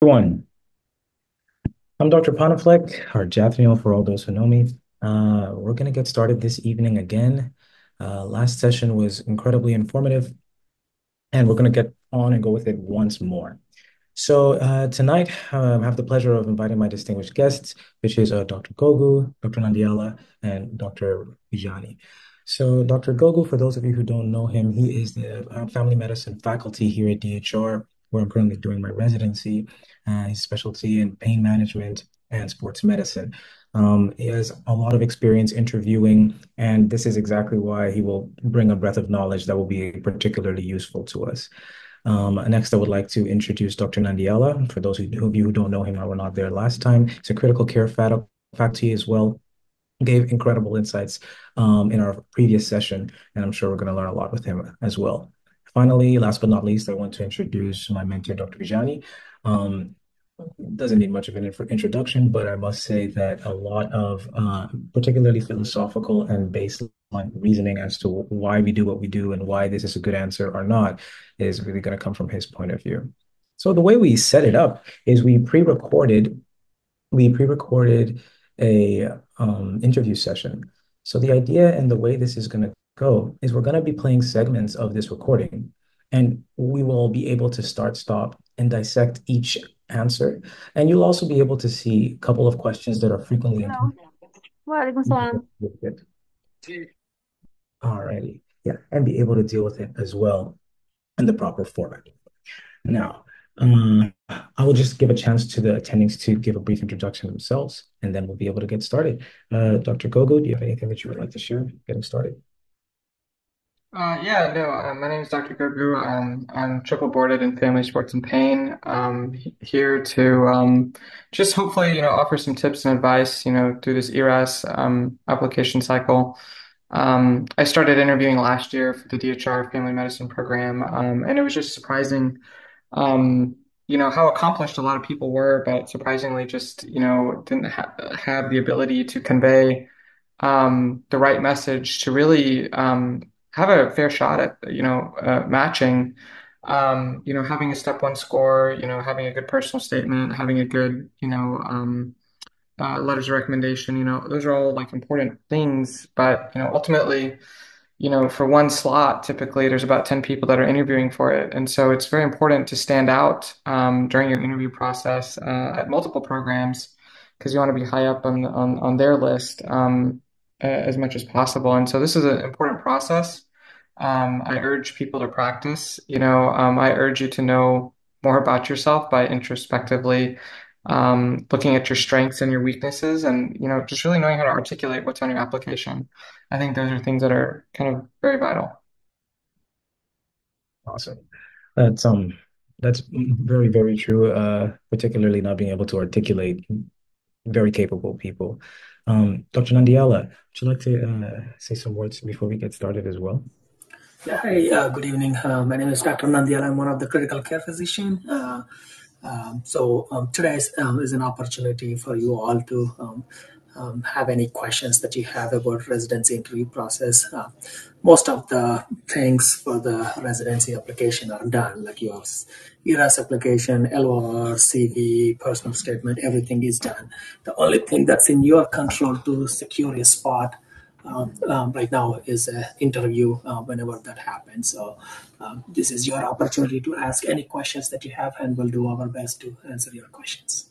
Everyone, I'm Dr. Panaflek, or Jathniel for all those who know me. Uh, we're going to get started this evening again. Uh, last session was incredibly informative, and we're going to get on and go with it once more. So uh, tonight, um, I have the pleasure of inviting my distinguished guests, which is uh, Dr. Gogu, Dr. Nandiala, and Dr. Vijani. So Dr. Gogu, for those of you who don't know him, he is the uh, family medicine faculty here at DHR, where I'm currently doing my residency. Uh, his specialty in pain management and sports medicine. Um, he has a lot of experience interviewing, and this is exactly why he will bring a breadth of knowledge that will be particularly useful to us. Um, next, I would like to introduce Dr. Nandiala. For those of you who don't know him, I were not there last time. He's a critical care faculty as well. Gave incredible insights um, in our previous session, and I'm sure we're going to learn a lot with him as well. Finally, last but not least, I want to introduce my mentor, Dr. Vijani. Um, doesn't need much of an introduction, but I must say that a lot of uh, particularly philosophical and baseline reasoning as to why we do what we do and why this is a good answer or not is really going to come from his point of view. So the way we set it up is we pre-recorded we pre-recorded a um, interview session. So the idea and the way this is going to go is we're going to be playing segments of this recording and we will be able to start, stop, and dissect each answer. And you'll also be able to see a couple of questions that are frequently Waalaikumsalam. Alrighty. Yeah, and be able to deal with it as well in the proper format. Now, um, I will just give a chance to the attendings to give a brief introduction themselves, and then we'll be able to get started. Uh, Dr. Gogu, do you have anything that you would like to share getting started? Uh, yeah, no, uh, my name is Dr. Gogu. Um, I'm triple boarded in family sports and pain. Um, here to um, just hopefully, you know, offer some tips and advice, you know, through this ERAS um, application cycle. Um, I started interviewing last year for the DHR Family Medicine program, um, and it was just surprising, um, you know, how accomplished a lot of people were, but surprisingly, just you know, didn't ha have the ability to convey um, the right message to really um, have a fair shot at you know uh, matching. Um, you know having a step one score you know having a good personal statement having a good you know um, uh, letters of recommendation you know those are all like important things. But you know ultimately you know for one slot typically there's about 10 people that are interviewing for it. And so it's very important to stand out um, during your interview process uh, at multiple programs because you want to be high up on on, on their list um, as much as possible. And so this is an important process um, I urge people to practice. You know, um, I urge you to know more about yourself by introspectively um, looking at your strengths and your weaknesses, and you know, just really knowing how to articulate what's on your application. I think those are things that are kind of very vital. Awesome. That's um, that's very very true. Uh, particularly not being able to articulate very capable people. Um, Dr. Nandiala, would you like to uh, say some words before we get started as well? Hi, uh, good evening. Uh, my name is Dr. Nandiala. I'm one of the critical care physician. Uh, um, so um, today is, um, is, an opportunity for you all to um, um, have any questions that you have about residency interview process. Uh, most of the things for the residency application are done, like your ERAS application, LOR, CV, personal statement, everything is done. The only thing that's in your control to secure a spot um, um, right now is an interview uh, whenever that happens. So um, this is your opportunity to ask any questions that you have, and we'll do our best to answer your questions.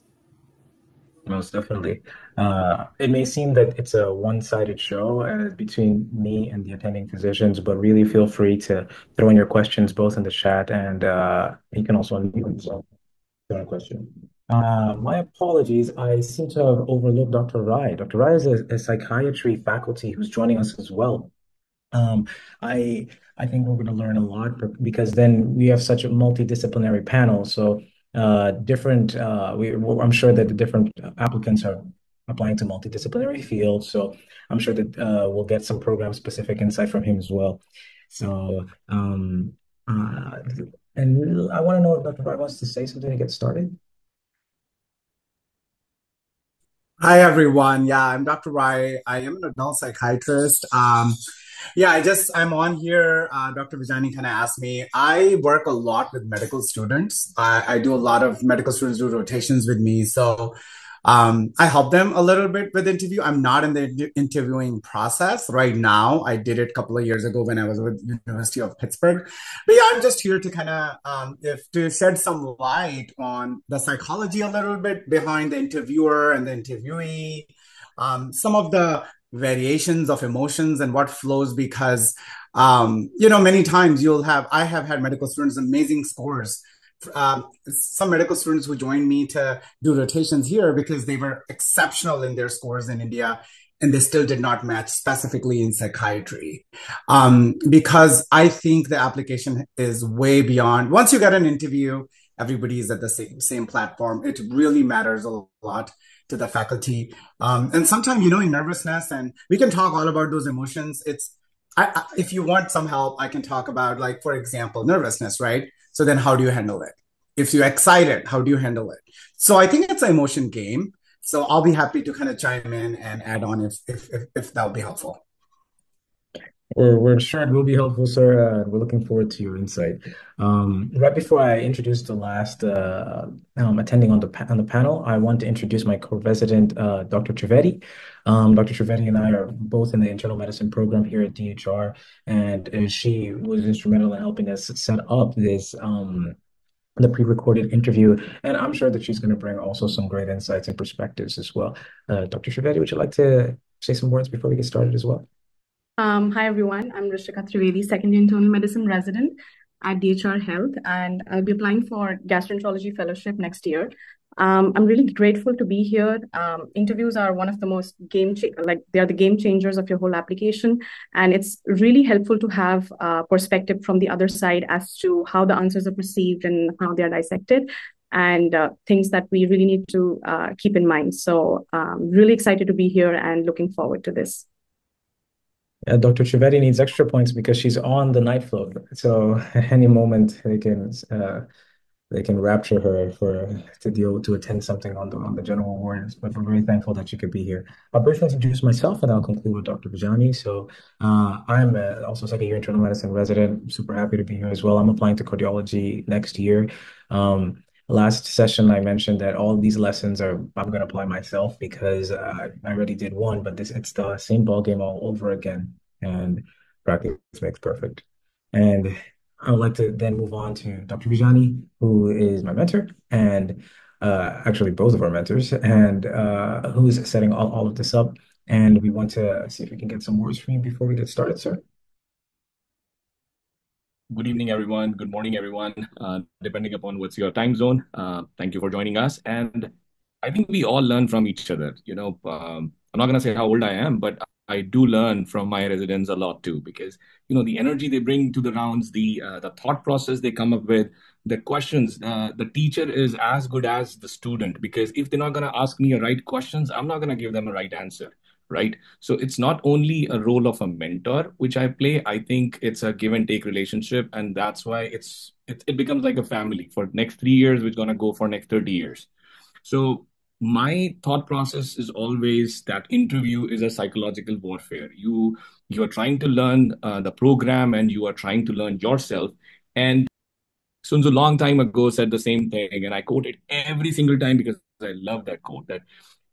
Most definitely. Uh, it may seem that it's a one-sided show uh, between me and the attending physicians, but really feel free to throw in your questions both in the chat and uh, you can also unmute yourself. Got a question. Uh, my apologies. I seem to have overlooked Dr. Rai. Dr. Rai is a, a psychiatry faculty who's joining us as well. Um, I I think we're going to learn a lot because then we have such a multidisciplinary panel. So uh, different. Uh, we, I'm sure that the different applicants are applying to multidisciplinary fields. So I'm sure that uh, we'll get some program specific insight from him as well. So um, uh, and I want to know if Dr. Rai wants to say something to get started. Hi, everyone. Yeah, I'm Dr. Rai. I am an adult psychiatrist. Um, Yeah, I just I'm on here. Uh, Dr. Vijani kind of asked me. I work a lot with medical students. I, I do a lot of medical students do rotations with me, so um, I help them a little bit with interview. I'm not in the interviewing process right now. I did it a couple of years ago when I was with University of Pittsburgh. But yeah, I'm just here to kind of um, if to shed some light on the psychology a little bit behind the interviewer and the interviewee. Um, some of the variations of emotions and what flows because um, you know many times you'll have i have had medical students amazing scores um, some medical students who joined me to do rotations here because they were exceptional in their scores in india and they still did not match specifically in psychiatry um, because i think the application is way beyond once you get an interview everybody is at the same same platform it really matters a lot to the faculty. Um, and sometimes, you know, in nervousness, and we can talk all about those emotions. It's, I, I, if you want some help, I can talk about, like, for example, nervousness, right? So then how do you handle it? If you're excited, how do you handle it? So I think it's an emotion game. So I'll be happy to kind of chime in and add on if, if, if, if that'll be helpful. We're, we're sure it will be helpful, sir. Uh, we're looking forward to your insight. Um, right before I introduce the last uh, um, attending on the on the panel, I want to introduce my co-resident, uh, Dr. Trivedi. Um, Dr. Trivedi and I are both in the internal medicine program here at DHR, and uh, she was instrumental in helping us set up this um, the pre-recorded interview, and I'm sure that she's going to bring also some great insights and perspectives as well. Uh, Dr. Trivedi, would you like to say some words before we get started as well? Um, hi, everyone. I'm Rishika Trivedi, second year internal medicine resident at DHR Health, and I'll be applying for gastroenterology fellowship next year. Um, I'm really grateful to be here. Um, interviews are one of the most game like they are the game changers of your whole application, and it's really helpful to have a perspective from the other side as to how the answers are perceived and how they are dissected, and uh, things that we really need to uh, keep in mind. So, um, really excited to be here and looking forward to this. Uh, Dr. Trivedi needs extra points because she's on the night float. So at any moment they can uh, they can rapture her for to deal to attend something on the on the general wards. But we're very thankful that she could be here. I'll briefly introduce myself and I'll conclude with Dr. Vijani. So uh, I'm a, also second year internal medicine resident. I'm super happy to be here as well. I'm applying to cardiology next year. Um, last session I mentioned that all these lessons are I'm going to apply myself because uh, I already did one, but this it's the same ball game all over again, and practice makes perfect. And I would like to then move on to Dr. Vijani, who is my mentor and uh, actually both of our mentors, and uh, who's setting all, all of this up. And we want to see if we can get some words from you before we get started, sir. Good evening, everyone. Good morning, everyone. Uh, depending upon what's your time zone, uh, thank you for joining us. And I think we all learn from each other. You know, um, I'm not going to say how old I am, but I do learn from my residents a lot too, because you know the energy they bring to the rounds, the uh, the thought process they come up with, the questions. Uh, the teacher is as good as the student, because if they're not going to ask me the right questions, I'm not going to give them a right answer right? So it's not only a role of a mentor which i play i think it's a give and take relationship and that's why it's it, it becomes like a family for next three years which going to go for next 30 years. So my thought process is always that interview is a psychological warfare. You you are trying to learn uh, the program and you are trying to learn yourself. And Sun Tzu long time ago said the same thing, and I quote it every single time because I love that quote. That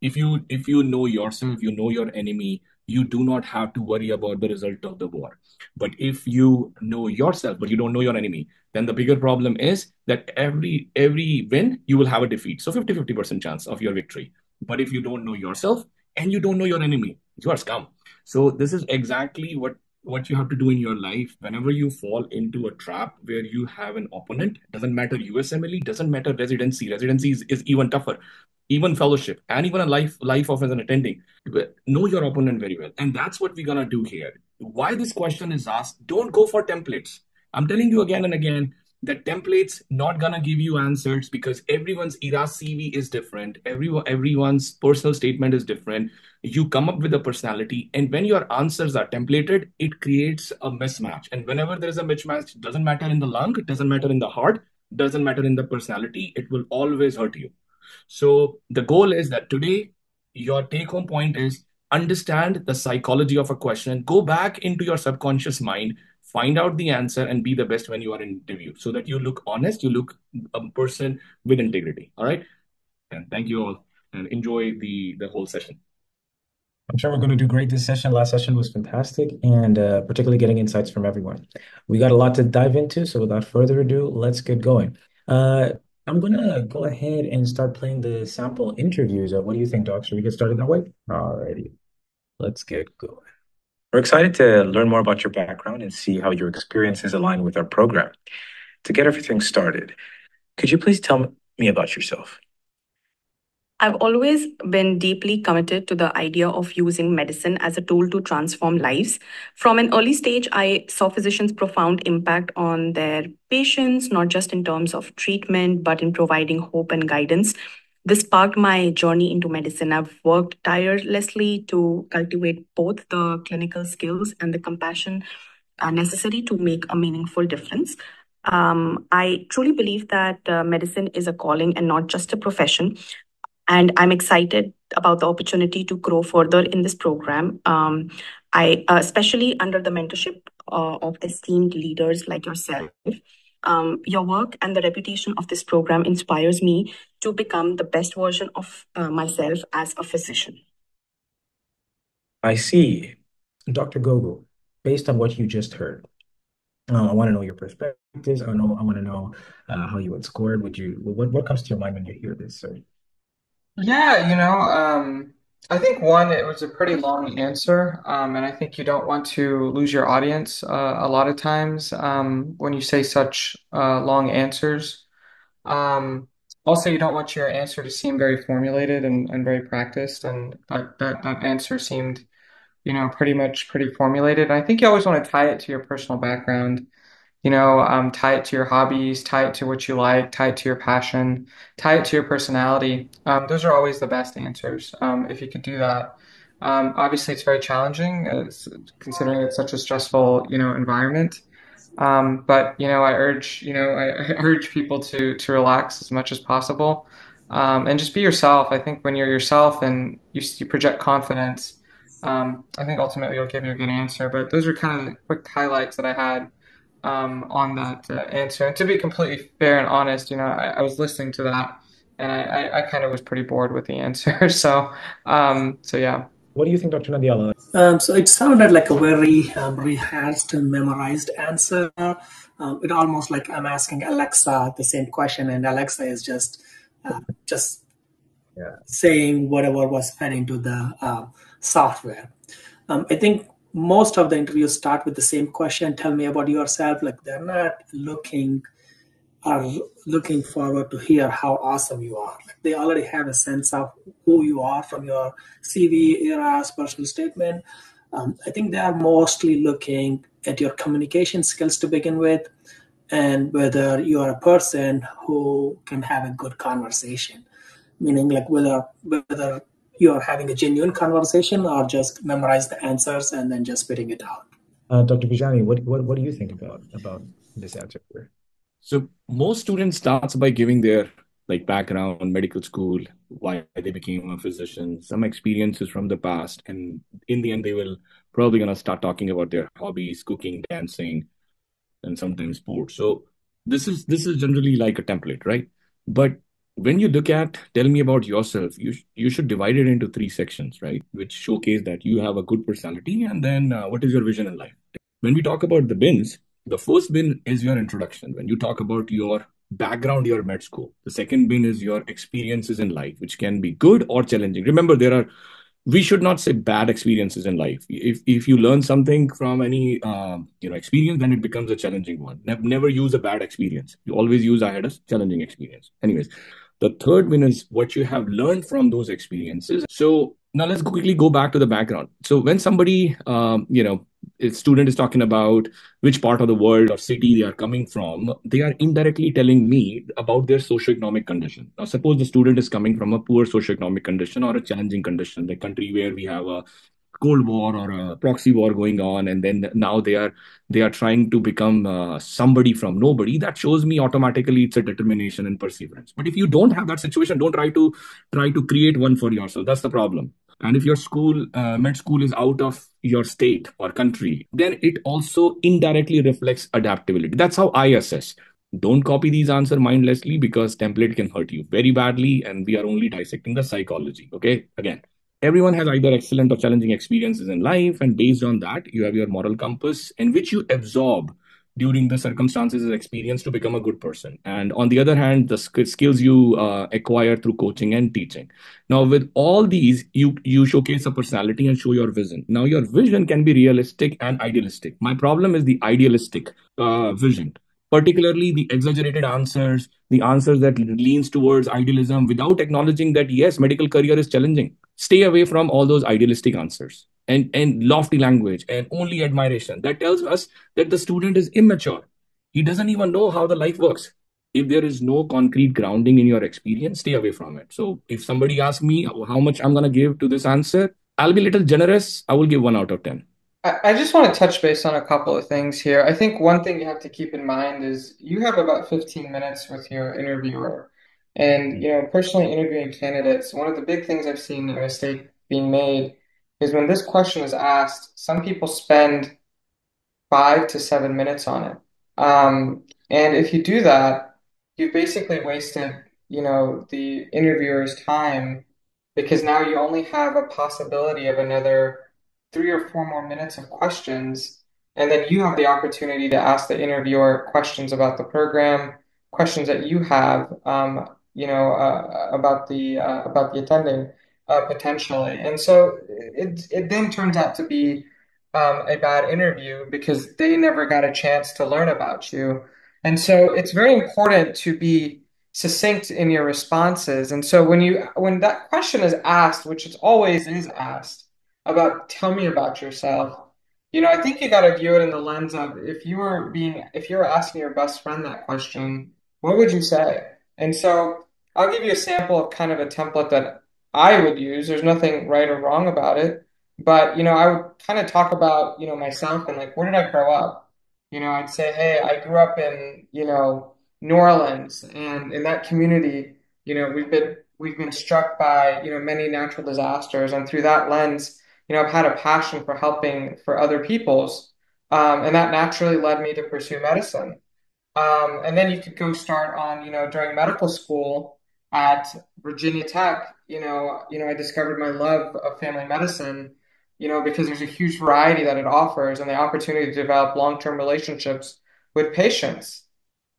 if you if you know yourself you know your enemy you do not have to worry about the result of the war. But if you know yourself but you don't know your enemy then the bigger problem is that every every win you will have a defeat. So 50 50% chance of your victory. But if you don't know yourself and you don't know your enemy you are scum. So this is exactly what what you have to do in your life. Whenever you fall into a trap where you have an opponent doesn't matter usmle doesn't matter residency. Residency is, is even tougher even fellowship and even a life life of as an attending know your opponent very well and that's what we're going to do here why this question is asked don't go for templates i'm telling you again and again that templates not gonna give you answers because everyone's ERAS CV is different. Everyone, everyone's personal statement is different. You come up with a personality, and when your answers are templated, it creates a mismatch. And whenever there is a mismatch, doesn't matter in the lung, it doesn't matter in the heart, doesn't matter in the personality, it will always hurt you. So the goal is that today your take home point is understand the psychology of a question, go back into your subconscious mind, find out the answer, and be the best when you are in interview so that you look honest, you look a person with integrity. All right. And thank you all and enjoy the, the whole session. I'm sure we're going to do great this session. Last session was fantastic and uh, particularly getting insights from everyone. We got a lot to dive into, so without further ado, let's get going. Uh, I'm going to go ahead and start playing the sample interviews. Uh, what do you think, Doc? Should we get started that way? Alrighty, let's get going. We're excited to learn more about your background and see how your experiences align with our program. To get everything started, could you please tell me about yourself? I've always been deeply committed to the idea of using medicine as a tool to transform lives. From an early stage, I saw physicians' profound impact on their patients, not just in terms of treatment, but in providing hope and guidance. This sparked my journey into medicine. I've worked tirelessly to cultivate both the clinical skills and the compassion uh, necessary to make a meaningful difference. Um, I truly believe that uh, medicine is a calling and not just a profession and I'm excited about the opportunity to grow further in this program. Um, I, uh, especially under the mentorship uh, of esteemed leaders like yourself. Um, your work and the reputation of this program inspires me to become the best version of uh, myself as a physician. I see. Dr. Gogu, based on what you just heard, um, I want to know your perspectives. I know I want to know uh, how you would score. Would you what what comes to your mind when you hear this, sir? Yeah, you know, um, I think one, it was a pretty long answer, um, and I think you don't want to lose your audience uh, a lot of times um, when you say such uh, long answers. Um, also, you don't want your answer to seem very formulated and, and very practiced, and that, that that answer seemed, you know, pretty much pretty formulated. I think you always want to tie it to your personal background you know, um, tie it to your hobbies, tie it to what you like, tie it to your passion, tie it to your personality. Um, those are always the best answers um, if you can do that. Um, obviously, it's very challenging considering it's such a stressful, you know, environment. Um, but you know, I urge, you know, I, I, urge people to to relax as much as possible um, and just be yourself. I think when you're yourself and you, you project confidence, I think ultimately you'll give you a good answer. But those are kind of the quick highlights that I had um, on that uh, answer. And to be completely fair and honest, you know, I, I was listening to that and I, I, I kind of was pretty bored with the answer. so, um, so yeah. What do you think, Dr. Nandiala? Um, so it sounded like a very um, rehearsed and memorized answer. Um, it almost like I'm asking Alexa the same question, and Alexa is just uh, just yeah. saying whatever was fed into the uh, software. Um, I think most of the interviews start with the same question tell me about yourself like they're not looking are looking forward to hear how awesome you are. Like they already have a sense of who you are from your cv eras personal statement. Um, i think they are mostly looking at your communication skills to begin with and whether you are a person who can have a good conversation. Meaning like whether whether you're having a genuine conversation or just memorize the answers and then just spitting it out. Uh, Dr. Vijani, what, what, what do you think about, about this answer? So most students starts by giving their like background, medical school, why they became a physician, some experiences from the past, and in the end, they will probably gonna start talking about their hobbies, cooking, dancing, and sometimes sports. So this is this is generally like a template, right? But when you look at tell me about yourself you you should divide it into three sections right? Which showcase that you have a good personality and then uh, what is your vision in life? When we talk about the bins the first bin is your introduction. When you talk about your background your med school the second bin is your experiences in life which can be good or challenging. Remember there are we should not say bad experiences in life. If if you learn something from any uh, you know experience then it becomes a challenging one. Never, never use a bad experience. You always use i had a challenging experience. Anyways the third one is what you have learned from those experiences. So now let's quickly go back to the background. So when somebody, um, you know, a student is talking about which part of the world or city they are coming from, they are indirectly telling me about their socioeconomic condition. Now, suppose the student is coming from a poor socioeconomic condition or a challenging condition, the country where we have a cold war or a proxy war going on and then now they are they are trying to become uh, somebody from nobody that shows me automatically it's a determination and perseverance but if you don't have that situation don't try to try to create one for yourself that's the problem And if your school, uh, med school is out of your state or country, then it also indirectly reflects adaptability. That's how I assess. Don't copy these answers mindlessly because template can hurt you very badly. And we are only dissecting the psychology. Okay. Again, everyone has either excellent or challenging experiences in life. And based on that, you have your moral compass in which you absorb during the circumstances and experience to become a good person. And on the other hand the skills you uh, acquire through coaching and teaching. Now with all these you you showcase a personality and show your vision. Now your vision can be realistic and idealistic. My problem is the idealistic uh, vision particularly the exaggerated answers the answers that leans towards idealism without acknowledging that yes medical career is challenging stay away from all those idealistic answers and, and lofty language and only admiration. That tells us that the student is immature. He doesn't even know how the life works. If there is no concrete grounding in your experience, stay away from it. So if somebody asks me how much I'm going to give to this answer, I'll be a little generous. I will give one out of 10. I just want to touch base on a couple of things here. I think one thing you have to keep in mind is you have about 15 minutes with your interviewer. And, you know, personally interviewing candidates, one of the big things I've seen a mistake being made is when this question is asked, some people spend five to seven minutes on it. Um, and if you do that, you've basically wasted, you know, the interviewer's time because now you only have a possibility of another three or four more minutes of questions. And then you have the opportunity to ask the interviewer questions about the program, questions that you have, um, you know, uh, about the uh, about the attending uh, potentially. And so it it then turns out to be um, a bad interview because they never got a chance to learn about you. And so it's very important to be succinct in your responses. And so when you when that question is asked, which it always is asked, about tell me about yourself, you know, I think you got to view it in the lens of if you were being if you were asking your best friend that question, what would you say? And so I'll give you a sample of kind of a template that I would use. There's nothing right or wrong about it. But, you know, I would kind of talk about, you know, myself and like, where did I grow up? You know, I'd say, hey, I grew up in, you know, New Orleans and in that community, you know, we've been we've been struck by, you know, many natural disasters. And through that lens, you know, I've had a passion for helping for other people's. Um, and that naturally led me to pursue medicine. Um, and then you could go start on, you know, during medical school at Virginia Tech, you know, you know, I discovered my love of family medicine, you know, because there's a huge variety that it offers and the opportunity to develop long-term relationships with patients.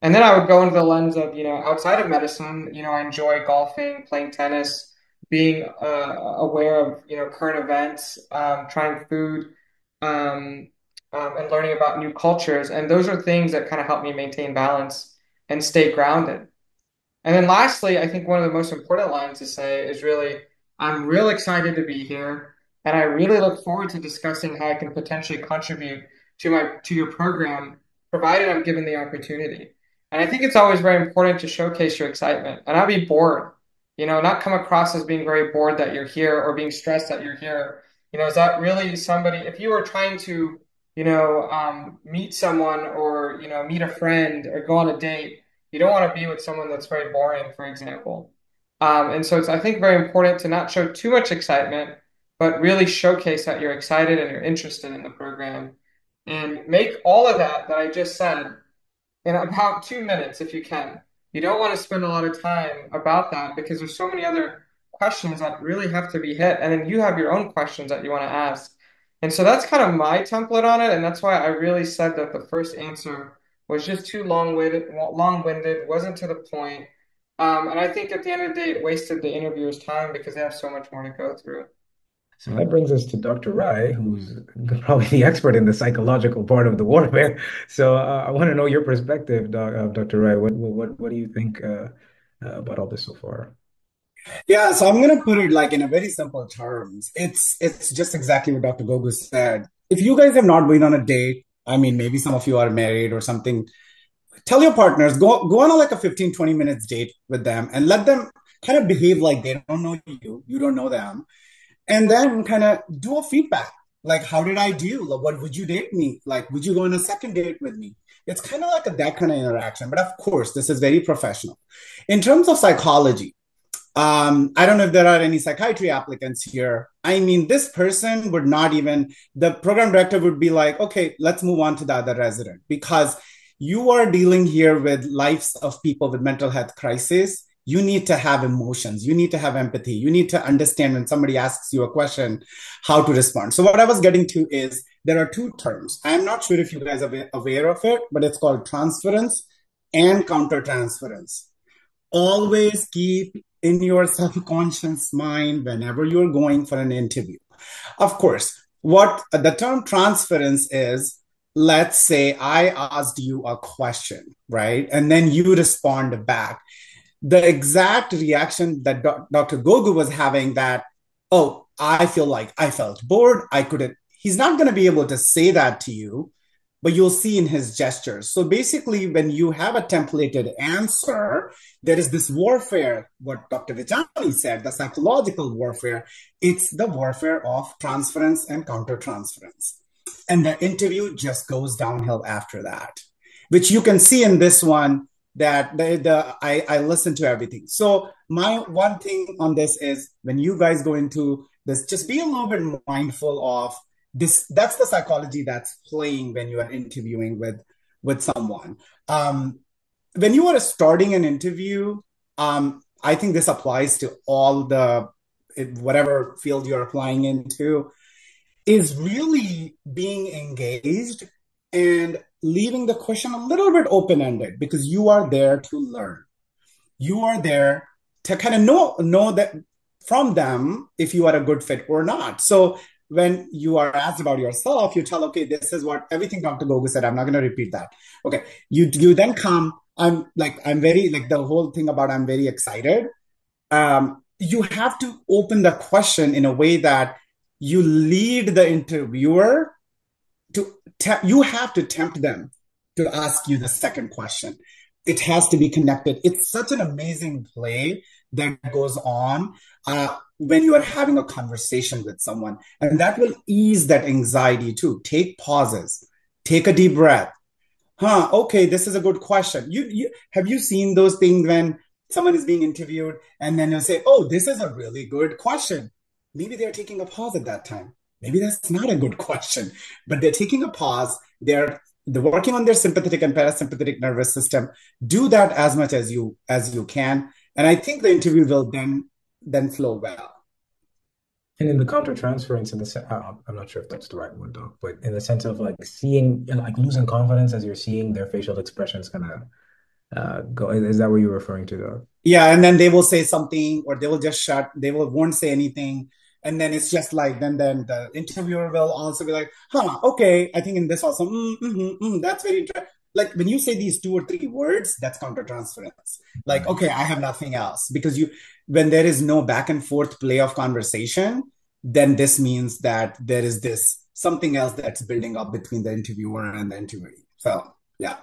And then I would go into the lens of, you know, outside of medicine, you know, I enjoy golfing, playing tennis, being uh, aware of, you know, current events, um, trying food, um, um, and learning about new cultures. And those are things that kind of help me maintain balance and stay grounded. And then lastly, I think one of the most important lines to say is really, I'm real excited to be here, and I really look forward to discussing how I can potentially contribute to my to your program, provided I'm given the opportunity. And I think it's always very important to showcase your excitement and not be bored. You know, not come across as being very bored that you're here or being stressed that you're here. You know, is that really somebody? If you were trying to, you know, um, meet someone or you know meet a friend or go on a date you don't want to be with someone that's very boring, for example. Um, and so it's, I think, very important to not show too much excitement, but really showcase that you're excited and you're interested in the program. And make all of that that I just said in about two minutes if you can. You don't want to spend a lot of time about that because there's so many other questions that really have to be hit. And then you have your own questions that you want to ask. And so that's kind of my template on it. And that's why I really said that the first answer was just too long-winded, long-winded, wasn't to the point. Um, and I think at the end of the day, it wasted the interviewer's time because they have so much more to go through. So that brings us to Dr. Rai, who's probably the expert in the psychological part of the warfare. So uh, I want to know your perspective, uh, Dr. Rai. What, what what do you think uh, uh, about all this so far? Yeah, so I'm gonna put it like in a very simple terms. It's it's just exactly what Dr. Gogu said. If you guys have not been on a date I mean, maybe some of you are married or something. Tell your partners, go go on a, like a 15, 20 minutes date with them and let them kind of behave like they don't know you, you don't know them. And then kind of do a feedback. Like, how did I do? Like, what would you date me? Like, would you go on a second date with me? It's kind of like a, that kind of interaction. But of course, this is very professional. In terms of psychology, um, I don't know if there are any psychiatry applicants here. I mean, this person would not even, the program director would be like, okay, let's move on to the other resident because you are dealing here with lives of people with mental health crisis. You need to have emotions. You need to have empathy. You need to understand when somebody asks you a question, how to respond. So, what I was getting to is there are two terms. I'm not sure if you guys are aware of it, but it's called transference and countertransference. Always keep in your subconscious mind whenever you're going for an interview. Of course, what the term transference is, let's say I asked you a question, right? And then you respond back. The exact reaction that Dr. Gogu was having that, oh, I feel like I felt bored. I couldn't, he's not going to be able to say that to you but you'll see in his gestures. So basically, when you have a templated answer, there is this warfare, what Dr. Vijani said, the psychological warfare. It's the warfare of transference and countertransference. And the interview just goes downhill after that, which you can see in this one that the, the I, I listen to everything. So my one thing on this is when you guys go into this, just be a little bit mindful of this that's the psychology that's playing when you are interviewing with with someone um, when you are starting an interview um, i think this applies to all the whatever field you're applying into is really being engaged and leaving the question a little bit open-ended because you are there to learn you are there to kind of know know that from them if you are a good fit or not so when you are asked about yourself, you tell, okay, this is what everything Dr. Gogu said. I'm not going to repeat that. Okay. You, you then come, I'm like, I'm very, like the whole thing about I'm very excited. Um, you have to open the question in a way that you lead the interviewer te- you have to tempt them to ask you the second question. It has to be connected. It's such an amazing play that goes on. Uh, when you are having a conversation with someone. And that will ease that anxiety too. Take pauses, take a deep breath. Huh, okay, this is a good question. You, you have you seen those things when someone is being interviewed and then you'll say, Oh, this is a really good question. Maybe they're taking a pause at that time. Maybe that's not a good question, but they're taking a pause. They're they're working on their sympathetic and parasympathetic nervous system. Do that as much as you as you can. And I think the interview will then then flow well. And in the countertransference, in the uh, I'm not sure if that's the right word, though, but in the sense of like seeing, like losing confidence as you're seeing their facial expressions kind of uh, go. Is that what you're referring to, though? Yeah, and then they will say something, or they will just shut. They will won't say anything, and then it's just like then then the interviewer will also be like, "Huh, okay, I think in this also, mm, mm, mm, that's very interesting." like when you say these two or three words that's countertransference like okay i have nothing else because you when there is no back and forth play of conversation then this means that there is this something else that's building up between the interviewer and the interviewee so yeah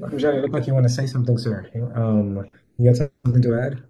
Dr. you look like you want to say something, sir. Um, you got something to add?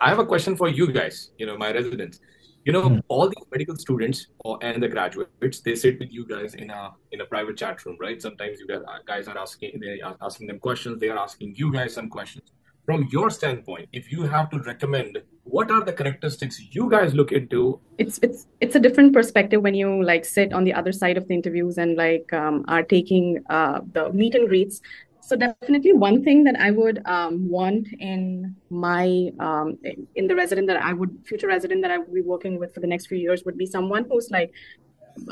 I have a question for you guys, you know, my residents. You know mm. all these medical students or, and the graduates they sit with you guys in a in a private chat room right? Sometimes you guys are asking they are asking them questions they are asking you guys some questions. From your standpoint if you have to recommend what are the characteristics you guys look into? It's it's it's a different perspective when you like sit on the other side of the interviews and like um, are taking uh, the meet and greets so definitely one thing that I would um, want in my um, in the resident that I would future resident that I would be working with for the next few years would be someone who's like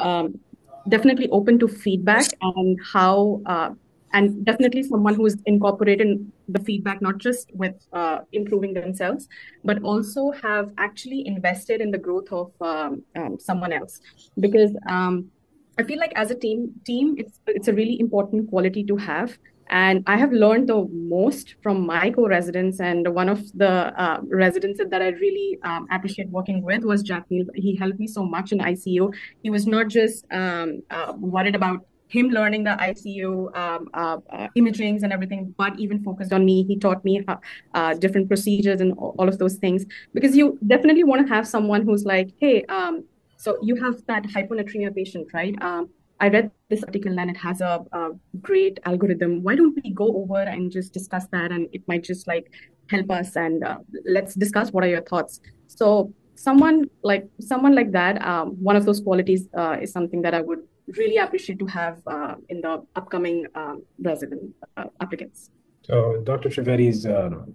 um, definitely open to feedback and how uh, and definitely someone who's incorporated the feedback not just with uh, improving themselves but also have actually invested in the growth of um, um, someone else. Because um, I feel like as a team team it's it's a really important quality to have and I have learned the most from my co-residents. And one of the uh, residents that I really um, appreciate working with was Jack Neal. He helped me so much in ICU. He was not just um, uh, worried about him learning the ICU um, uh, uh, imagings and everything, but even focused on me. He taught me how, uh, different procedures and all of those things because you definitely want to have someone who's like, hey, um, so you have that hyponatremia patient, right? Um, I read this article and it has a, a, great algorithm. Why don't we go over and just discuss that? And it might just like help us and uh, let's discuss what are your thoughts. So someone like someone like that, um, one of those qualities uh, is something that I would really appreciate to have uh, in the upcoming um, resident uh, applicants. So Dr. Trivedi's um,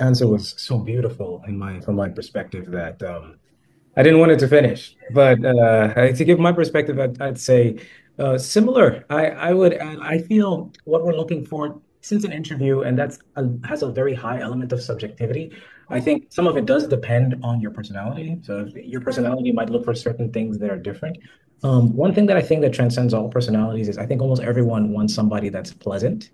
answer was so beautiful in my from my perspective that um, I didn't want it to finish, but uh, to give my perspective, I'd, I'd say uh, similar. I, I would I feel what we're looking for since an interview, and that's a, has a very high element of subjectivity. I think some of it does depend on your personality. So your personality might look for certain things that are different. Um, one thing that I think that transcends all personalities is I think almost everyone wants somebody that's pleasant,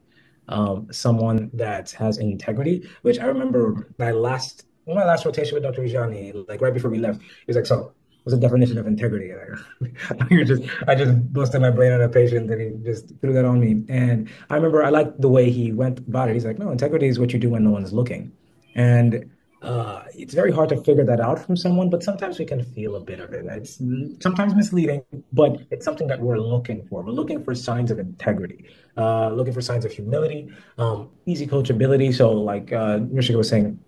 um, someone that has integrity. Which I remember my last my last rotation with Dr. Vijani, like right before we left, he was like, "So, what's the definition of integrity?" I just I just busted my brain on a patient, and he just threw that on me. And I remember I liked the way he went about it. He's like, "No, integrity is what you do when no one is looking," and uh, it's very hard to figure that out from someone, but sometimes we can feel a bit of it. It's sometimes misleading, but it's something that we're looking for. We're looking for signs of integrity, uh, looking for signs of humility, um, easy coachability. So, like uh, Rishika was saying,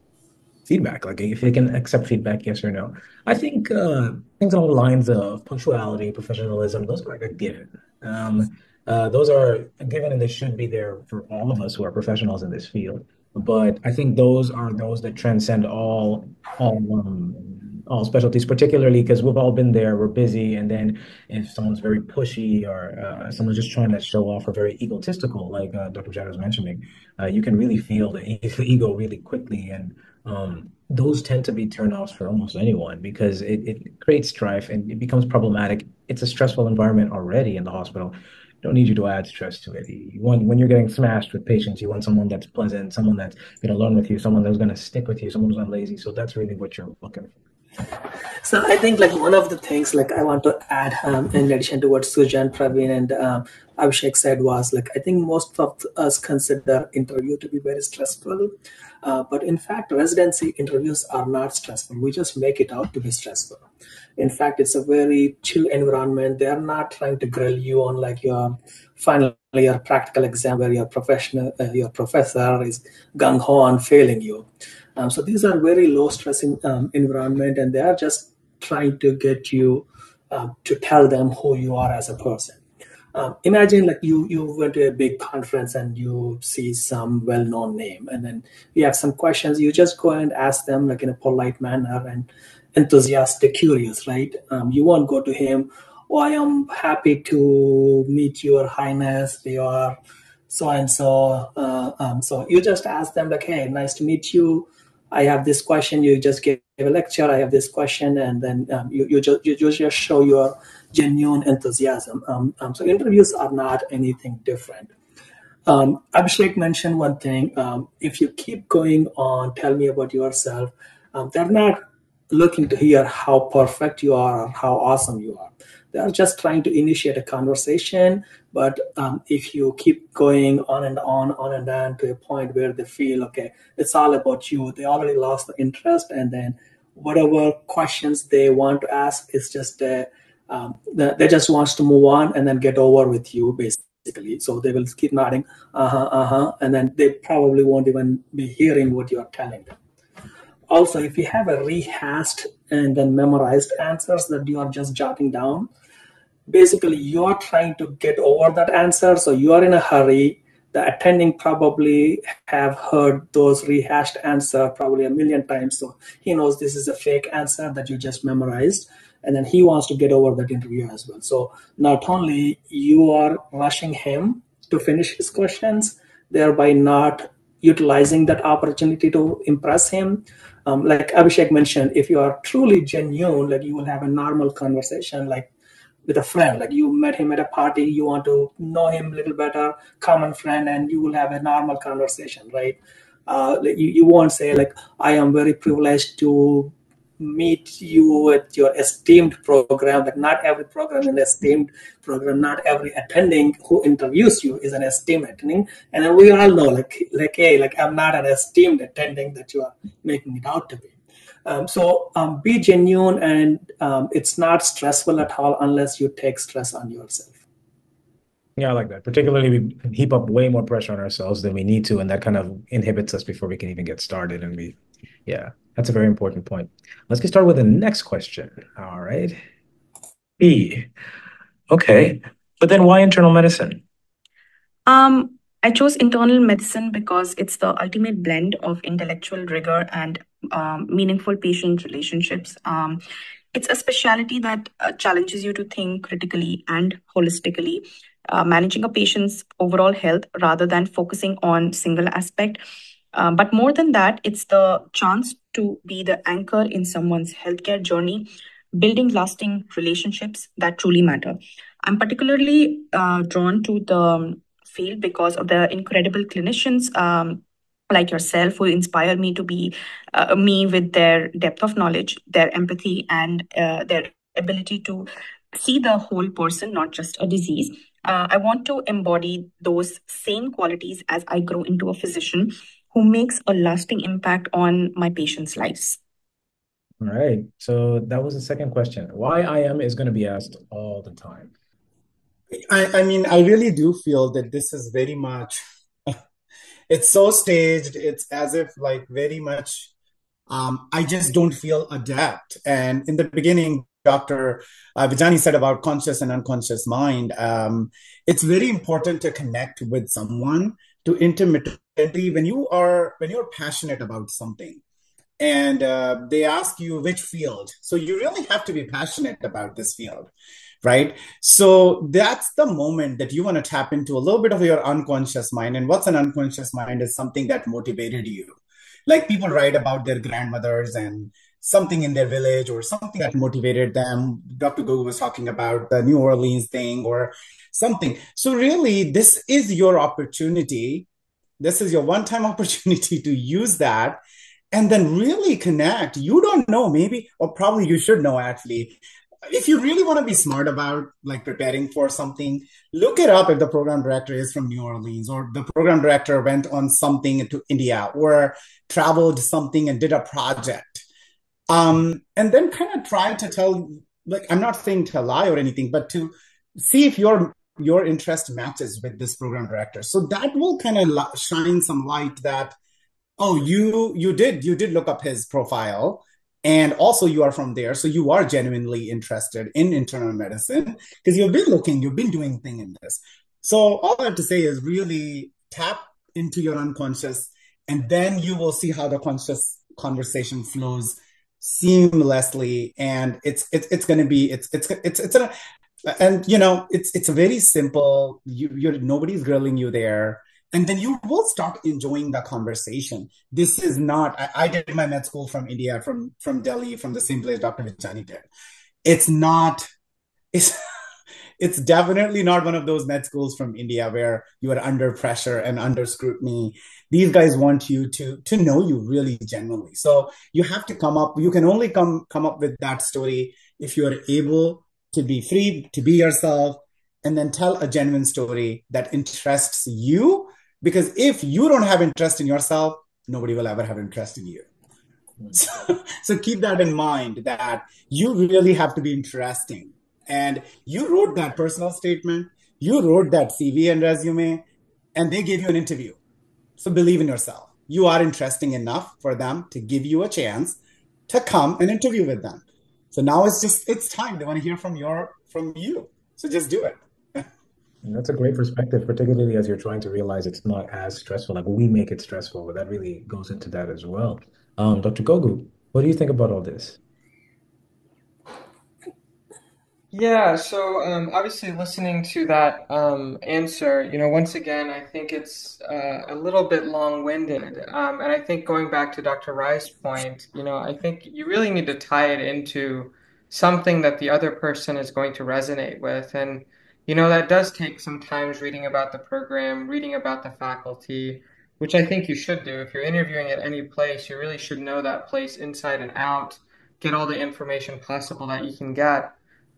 feedback, like if they can accept feedback, yes or no. I think uh, things along the lines of punctuality, professionalism, those are like a given. Um, uh, those are given, and they should be there for all of us who are professionals in this field. But I think those are those that transcend all all um, all specialties, particularly because we've all been there. We're busy, and then if someone's very pushy or uh, someone's just trying to show off or very egotistical, like uh, Dr. Jad was mentioning, uh, you can really feel the ego really quickly, and um, those tend to be turnoffs for almost anyone because it, it creates strife and it becomes problematic. It's a stressful environment already in the hospital don't need you to add stress to it. You want when you're getting smashed with patients, you want someone that's pleasant, someone that's going to learn with you, someone that's going to stick with you, someone who's not lazy. So that's really what you're looking for. So I think like one of the things like I want to add um, in addition to what Sujan, Praveen, and um, Abhishek said was like I think most of us consider interview to be very stressful, uh, but in fact residency interviews are not stressful. We just make it out to be stressful. In fact, it's a very chill environment. They are not trying to grill you on like your final year practical exam where your professional uh, your professor is gung ho on failing you. Um, so these are very low stress in, um, environment, and they are just trying to get you uh, to tell them who you are as a person. Um, imagine like you you went to a big conference and you see some well-known name, and then you have some questions. You just go and ask them like in a polite manner and enthusiastic, curious, right? Um, you won't go to him. Oh, I am happy to meet your highness. Your so and so. Uh, um, so you just ask them like, hey, nice to meet you I have this question, you just give a lecture, I have this question, and then um, you, you, just, you just show your genuine enthusiasm. Um, um, so interviews are not anything different. Um, Abhishek mentioned one thing. Um, if you keep going on, tell me about yourself, um, they're not looking to hear how perfect you are or how awesome you are. They are just trying to initiate a conversation. But um, if you keep going on and on, on and on to a point where they feel, okay, it's all about you, they already lost the interest. And then whatever questions they want to ask is just, uh, um, they just wants to move on and then get over with you, basically. So they will keep nodding, uh huh, uh huh, and then they probably won't even be hearing what you are telling them also if you have a rehashed and then memorized answers that you are just jotting down basically you are trying to get over that answer so you are in a hurry. The attending probably have heard those rehashed answer probably a million times so he knows this is a fake answer that you just memorized and then he wants to get over that interview as well. So not only you are rushing him to finish his questions thereby not utilizing that opportunity to impress him. Um, like Abhishek mentioned, if you are truly genuine, like you will have a normal conversation, like with a friend, like you met him at a party, you want to know him a little better, common friend, and you will have a normal conversation, right? Uh, you, you won't say like, I am very privileged to meet you at your esteemed program. Like not every program is an esteemed program. Not every attending who interviews you is an esteemed attending. And we all know, like, like, hey, like I'm not an esteemed attending that you are making it out to be. Um, so um, be genuine, and um, it's not stressful at all unless you take stress on yourself. Yeah, I like that. Particularly, we heap up way more pressure on ourselves than we need to, and that kind of inhibits us before we can even get started. And we, yeah, that's a very important point. Let's get started with the next question. All right. B. Okay. But then why internal medicine? Um, I chose internal medicine because it's the ultimate blend of intellectual rigor and um, meaningful patient relationships. Um, it's a specialty that uh, challenges you to think critically and holistically, uh, managing a patient's overall health rather than focusing on single aspect. Um, but more than that, it's the chance to be the anchor in someone's healthcare journey, building lasting relationships that truly matter. I'm particularly uh, drawn to the um, field because of the incredible clinicians um, like yourself who inspire me to be uh, me with their depth of knowledge, their empathy, and uh, their ability to see the whole person, not just a disease. Uh, I want to embody those same qualities as I grow into a physician who makes a lasting impact on my patients' lives. All right. So that was the second question. Why IM is going to be asked all the time. I, I mean, I really do feel that this is very much, it's so staged. It's as if like very much, um, I just don't feel adept. And in the beginning, Dr. Uh, Vijani said about conscious and unconscious mind. Um, it's very important to connect with someone to intermittently when you are when you're passionate about something and uh, they ask you which field so you really have to be passionate about this field right? So that's the moment that you want to tap into a little bit of your unconscious mind and what's an unconscious mind is something that motivated you. Like people write about their grandmothers and something in their village or something that motivated them. Dr Gogu was talking about the new orleans thing or something. So really this is your opportunity this is your one time opportunity to use that and then really connect. You don't know maybe or probably you should know actually if you really want to be smart about like preparing for something, look it up if the program director is from New Orleans or the program director went on something to India or traveled something and did a project. Um, and then kind of try to tell, like, I'm not saying to lie or anything, but to see if your your interest matches with this program director. So that will kind of shine some light that, oh, you you did you did look up his profile and also you are from there so you are genuinely interested in internal medicine because you've been looking you've been doing thing in this. So all i have to say is really tap into your unconscious and then you will see how the conscious conversation flows seamlessly and it's it's, it's going to be it's it's it's it's a and you know it's it's a very simple you you're nobody's grilling you there and then you will start enjoying the conversation. This is not. I, I, did my med school from India, from from Delhi, from the same place Dr. Vijani did. It's not. It's it's definitely not one of those med schools from India where you are under pressure and under scrutiny. These guys want you to to know you really genuinely. So you have to come up. You can only come come up with that story if you are able to be free, to be yourself, and then tell a genuine story that interests you because if you don't have interest in yourself, nobody will ever have interest in you. Hmm. So, so keep that in mind that you really have to be interesting. And you wrote that personal statement, you wrote that CV and resume, and they gave you an interview. So believe in yourself. You are interesting enough for them to give you a chance to come and interview with them. So now it's just it's time. They want to hear from your from you. So just do it. That's a great perspective, particularly as you're trying to realize it's not as stressful. Like we make it stressful, but that really goes into that as well. Um, Dr. Gogu, what do you think about all this? Yeah, so um, obviously listening to that um, answer, you know, once again, I think it's uh, a little bit long-winded. Um, and I think going back to Dr. Rai's point, you know, I think you really need to tie it into something that the other person is going to resonate with. And you know, that does take some time reading about the program, reading about the faculty, which I think you should do. If you're interviewing at any place, you really should know that place inside and out, get all the information possible that you can get.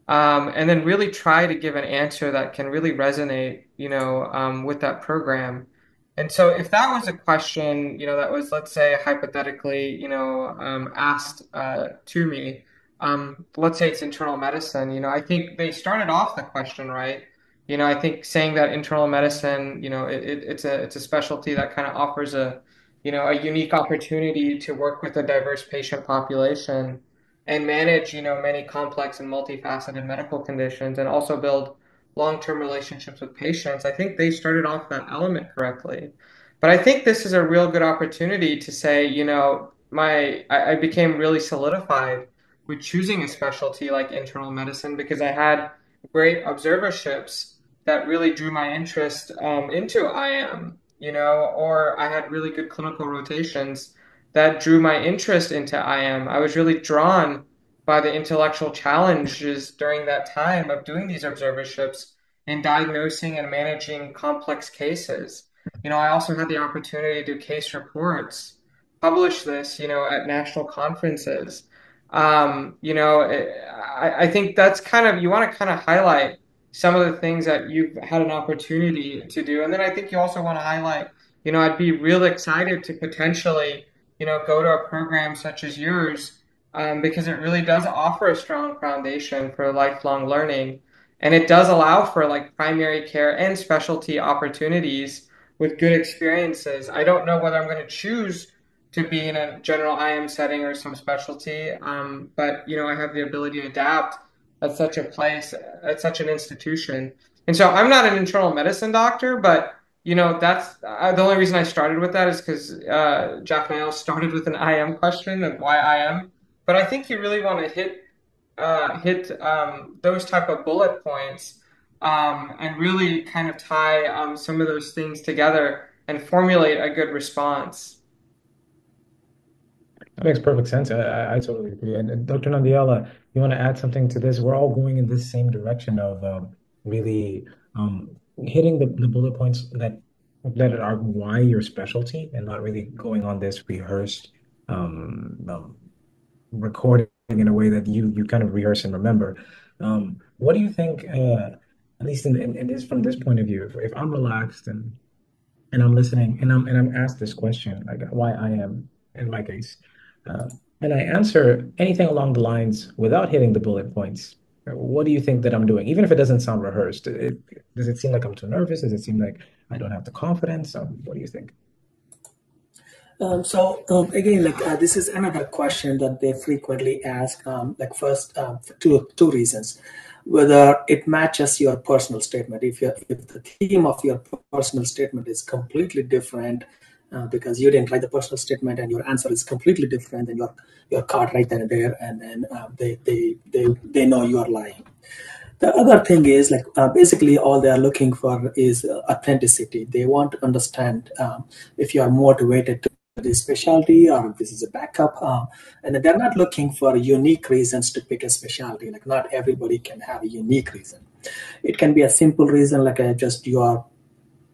Um, and then really try to give an answer that can really resonate, you know, um, with that program. And so if that was a question, you know, that was, let's say, hypothetically, you know, um, asked uh, to me, um, let's say it's internal medicine, you know, I think they started off the question right. You know, I think saying that internal medicine, you know, it, it, it's a it's a specialty that kind of offers a, you know, a unique opportunity to work with a diverse patient population and manage, you know, many complex and multifaceted medical conditions and also build long-term relationships with patients. I think they started off that element correctly. But I think this is a real good opportunity to say, you know, my I, I became really solidified with choosing a specialty like internal medicine because I had great observerships that really drew my interest um, into IM, you know, or I had really good clinical rotations that drew my interest into IM. I was really drawn by the intellectual challenges during that time of doing these observerships in diagnosing and managing complex cases. You know, I also had the opportunity to do case reports, publish this, you know, at national conferences. Um, you know, I, I think that's kind of, you want to kind of highlight some of the things that you've had an opportunity to do. And then I think you also want to highlight, you know, I'd be real excited to potentially, you know, go to a program such as yours um, because it really does offer a strong foundation for lifelong learning. And it does allow for like primary care and specialty opportunities with good experiences. I don't know whether I'm going to choose to be in a general IM setting or some specialty, um, but you know I have the ability to adapt at such a place, at such an institution. And so I'm not an internal medicine doctor, but you know that's uh, the only reason I started with that is because uh, Jack Niles started with an IM question of why IM. But I think you really want to hit uh, hit um, those type of bullet points um, and really kind of tie um, some of those things together and formulate a good response. That makes perfect sense. I, I, totally agree. And, and Dr. Nandiala, you want to add something to this? We're all going in this same direction of um, really um, hitting the, the bullet points that that are why your specialty and not really going on this rehearsed um, um, recording in a way that you you kind of rehearse and remember. Um, what do you think? Uh, at least in, in, in, this from this point of view, if, if I'm relaxed and and I'm listening and I'm and I'm asked this question, like why IM in my case, uh, and I answer anything along the lines without hitting the bullet points. What do you think that I'm doing? Even if it doesn't sound rehearsed, it, does it seem like I'm too nervous? Does it seem like I don't have the confidence? Um, what do you think? Um, so um, again, like uh, this is another question that they frequently ask. Um, like first, um, two two reasons: whether it matches your personal statement. If you if the theme of your personal statement is completely different uh, because you didn't write the personal statement and your answer is completely different than your your card right and there, and then uh, they they they they know you are lying. The other thing is like uh, basically all they are looking for is uh, authenticity. They want to understand um, if you are motivated to this specialty or this is a backup um, and they're not looking for unique reasons to pick a specialty like not everybody can have a unique reason it can be a simple reason like a, just you are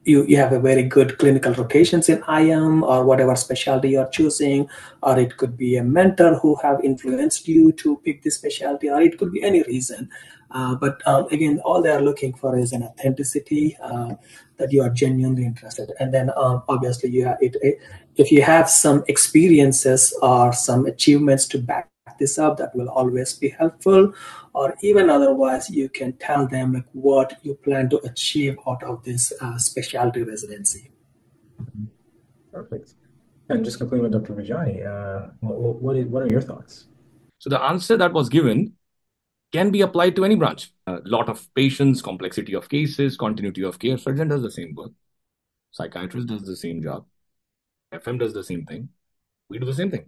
you, you have a very good clinical rotations in IM or whatever specialty you're choosing, or it could be a mentor who have influenced you to pick this specialty, or it could be any reason. Uh, but um, again, all they are looking for is an authenticity uh, that you are genuinely interested. And then um, obviously, you have it, it, if you have some experiences or some achievements to back this up, that will always be helpful. Or even otherwise, you can tell them like what you plan to achieve out of this uh, specialty residency. Perfect. And just concluding with Dr. Vijay, uh, what, what, is, what are your thoughts? So the answer that was given can be applied to any branch. A lot of patients, complexity of cases, continuity of care. Surgeon does the same work. Psychiatrist does the same job. FM does the same thing. We do the same thing.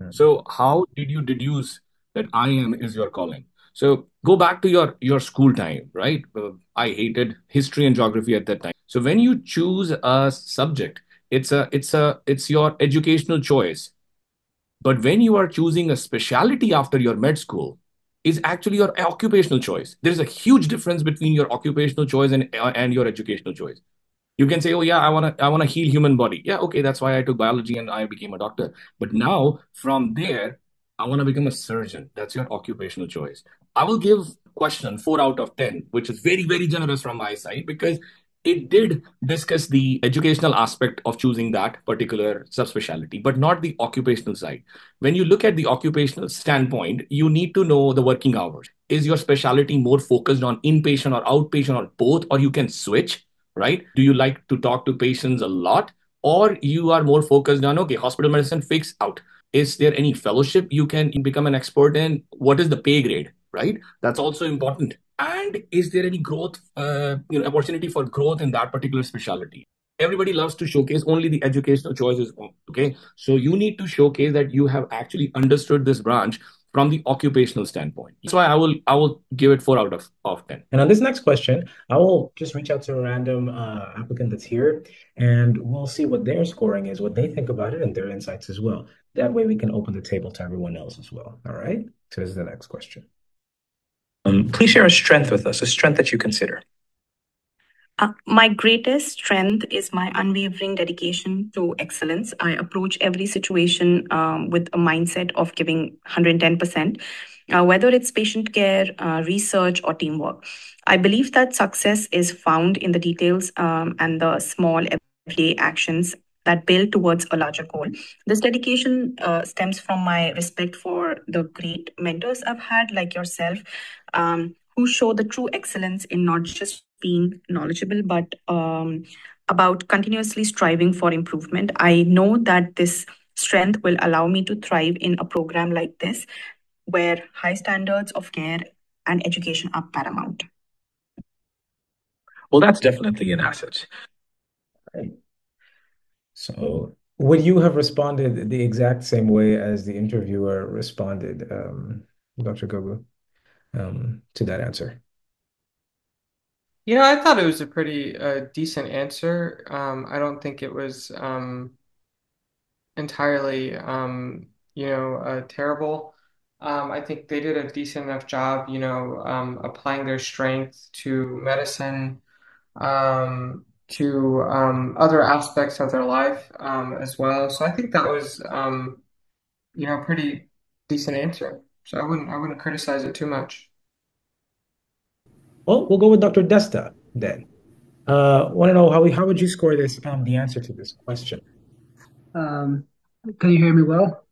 Mm-hmm. So how did you deduce that IM is your calling? So go back to your your school time, right? Uh, I hated history and geography at that time. So when you choose a subject, it's a it's a it's your educational choice. But when you are choosing a specialty after your med school, is actually your occupational choice. There is a huge difference between your occupational choice and uh, and your educational choice. You can say, "Oh yeah, I want to I want to heal human body." Yeah, okay, that's why I took biology and I became a doctor. But now from there, I want to become a surgeon. That's your occupational choice. I will give question 4 out of 10, which is very very generous from my side because it did discuss the educational aspect of choosing that particular subspecialty, but not the occupational side. When you look at the occupational standpoint, you need to know the working hours. Is your specialty more focused on inpatient or outpatient or both, or you can switch, right? Do you like to talk to patients a lot, or you are more focused on, okay, hospital medicine fix out. Is there any fellowship you can become an expert in? What is the pay grade, right? That's also important and is there any growth, uh, you know, opportunity for growth in that particular specialty? Everybody loves to showcase only the educational choices. Okay, so you need to showcase that you have actually understood this branch from the occupational standpoint. That's why I will I will give it four out of, of ten. And on this next question, I will just reach out to a random uh, applicant that's here, and we'll see what their scoring is, what they think about it, and their insights as well. That way, we can open the table to everyone else as well. All right. So this is the next question. Um, please share a strength with us, a strength that you consider. Uh, my greatest strength is my unwavering dedication to excellence. I approach every situation um, with a mindset of giving 110%, uh, whether it's patient care, uh, research, or teamwork. I believe that success is found in the details um, and the small everyday actions that build towards a larger goal. This dedication uh, stems from my respect for the great mentors I've had, like yourself, um, who show the true excellence in not just being knowledgeable, but um, about continuously striving for improvement. I know that this strength will allow me to thrive in a program like this, where high standards of care and education are paramount. Well, that's definitely an asset. Right. So, would you have responded the exact same way as the interviewer responded, um, Dr. Gogu, um, to that answer? You know, I thought it was a pretty uh, decent answer. Um, I don't think it was um, entirely, um, you know, uh, terrible. Um, I think they did a decent enough job, you know, um, applying their strength to medicine. Um, to um, other aspects of their life um, as well. So I think that was, um, you know, a pretty decent answer. So I wouldn't I wouldn't criticize it too much. Well, we'll go with Dr. Desta then. Uh, want to know how how would you score this um, the answer to this question? Um, can you hear me well?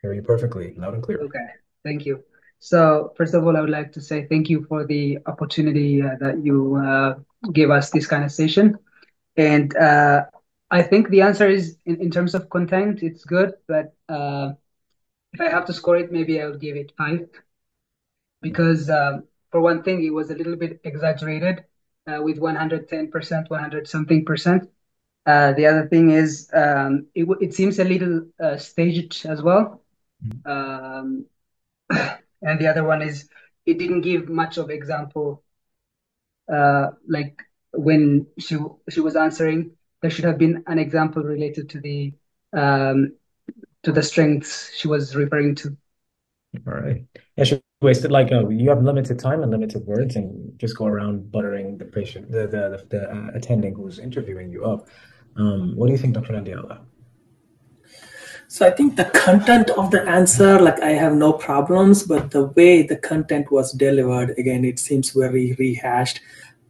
Hear you perfectly, loud and clear. Okay, thank you. So first of all, I would like to say thank you for the opportunity uh, that you uh, gave us this kind of session. And uh, I think the answer is in, in terms of content, it's good, but uh, if I have to score it, maybe I would give it five. Because um, for one thing, it was a little bit exaggerated uh, with 110%, 100 something percent. Uh, the other thing is um, it, it seems a little uh, staged as well. Um, and the other one is it didn't give much of example uh, like when she she was answering, there should have been an example related to the um, to the strengths she was referring to. All right. Yeah, she wasted like you have limited time and limited words, and just go around buttering the patient, the the the, uh, attending who's interviewing you up. Um, what do you think, Dr. Nandiala? So I think the content of the answer, like I have no problems, but the way the content was delivered, again, it seems very rehashed.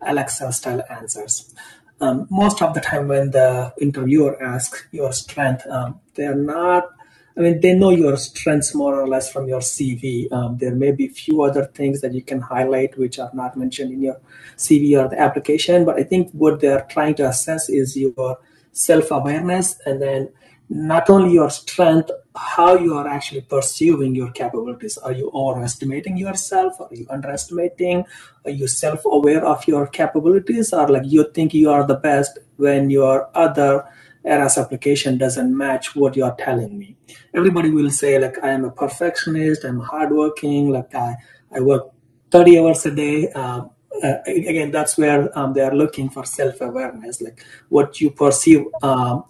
Alexa style answers. Um, most of the time when the interviewer asks your strength, um, they are not, I mean, they know your strengths more or less from your CV. Um, there may be few other things that you can highlight which are not mentioned in your CV or the application, but I think what they're trying to assess is your self-awareness and then not only your strength, how you are actually pursuing your capabilities. Are you overestimating yourself? Are you underestimating? Are you self-aware of your capabilities? Or like you think you are the best when your other ERAS application doesn't match what you're telling me. Everybody will say like I am a perfectionist, I'm hardworking, like I, I work 30 hours a day. Um, uh, again, that's where um, they are looking for self-awareness, like what you perceive um,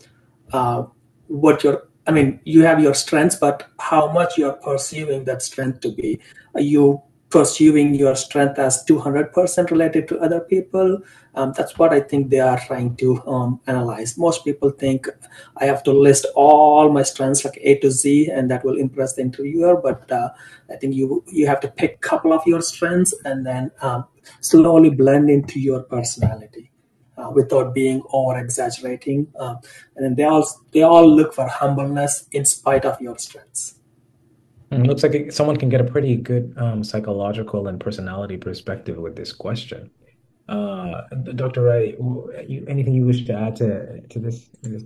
uh, what your I mean, you have your strengths, but how much you're pursuing that strength to be. Are you pursuing your strength as 200% related to other people? Um, that's what I think they are trying to um, analyze. Most people think I have to list all my strengths like A to Z, and that will impress the interviewer. But uh, I think you you have to pick a couple of your strengths and then um, slowly blend into your personality. uh, without being over exaggerating. Uh, and then they all they all look for humbleness in spite of your strengths. It looks like someone can get a pretty good um, psychological and personality perspective with this question. Uh, Dr. Ray, anything you wish to add to to this? this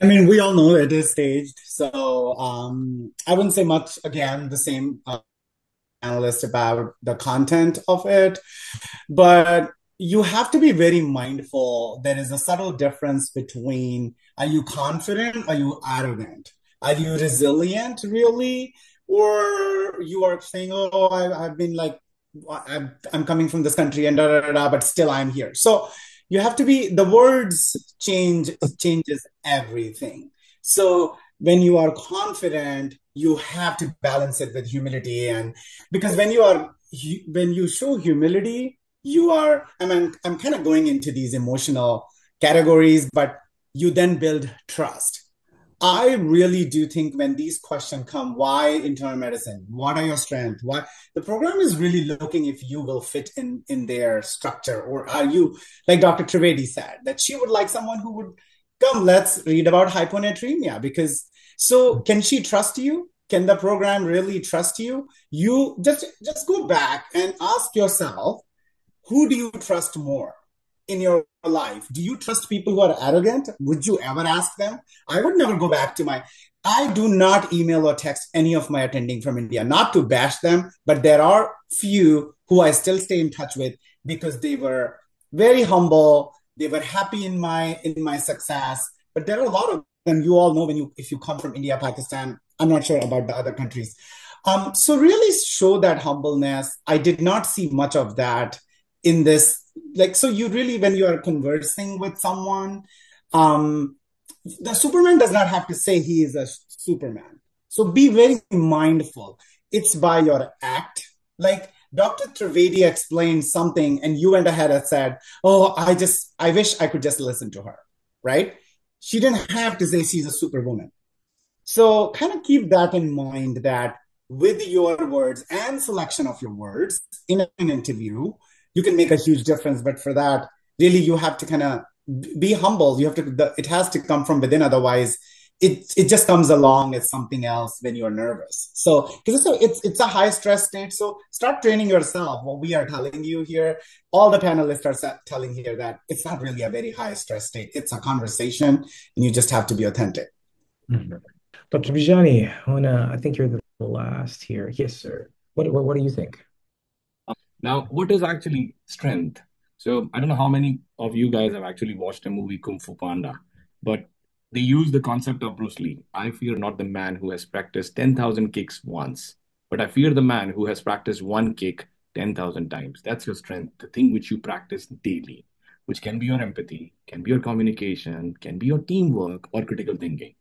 I mean, we all know it is staged, so um, I wouldn't say much. Again, the same uh, analyst about the content of it, but you have to be very mindful. There is a subtle difference between are you confident, are you arrogant, are you resilient, really, or you are saying, "Oh, I, have been like, I'm, I'm coming from this country and da da da, da but still I'm here." So you have to be the words change changes everything. So when you are confident, you have to balance it with humility, and because when you are when you show humility you are i mean i'm kind of going into these emotional categories but you then build trust Um, i really do think when these questions come why internal medicine? What are your strengths? Why? The program is really looking if you will fit in in their structure or are you like dr trivedi said that she would like someone who would come let's read about hyponatremia because so can she trust you? Can the program really trust you? You just just go back and ask yourself who do you trust more in your life? Do you trust people who are arrogant? Would you ever ask them? I would never go back to my. I do not email or text any of my attending from India, not to bash them, but there are few who I still stay in touch with because they were very humble. They were happy in my in my success. But there are a lot of them. You all know when you if you come from India, Pakistan. I'm not sure about the other countries. Um, so really show that humbleness. I did not see much of that in this like so you really when you are conversing with someone um the superman does not have to say he is a superman. So be very mindful. It's by your act. Like dr trivedi explained something and you went ahead and said oh i just i wish i could just listen to her right? She didn't have to say she's a superwoman. So kind of keep that in mind that with your words and selection of your words in an interview you can make a huge difference. But for that, really, you have to kind of be humble. You have to, the, it has to come from within. Otherwise, it, it just comes along as something else when you're nervous. So, because it's, it's, it's a high stress state. So start training yourself. What we are telling you here, all the panelists are telling here that it's not really a very high stress state. It's a conversation and you just have to be authentic. Mm-hmm. Dr. Vijani, I think you're the last here. Yes, sir. What, what, what do you think? Now, what is actually strength? So I don't know how many of you guys have actually watched a movie Kung Fu Panda, but they use the concept of Bruce Lee. I fear not the man who has practiced 10,000 kicks once, but I fear the man who has practiced one kick 10,000 times. That's your strength, the thing which you practice daily, which can be your empathy, can be your communication, can be your teamwork or critical thinking.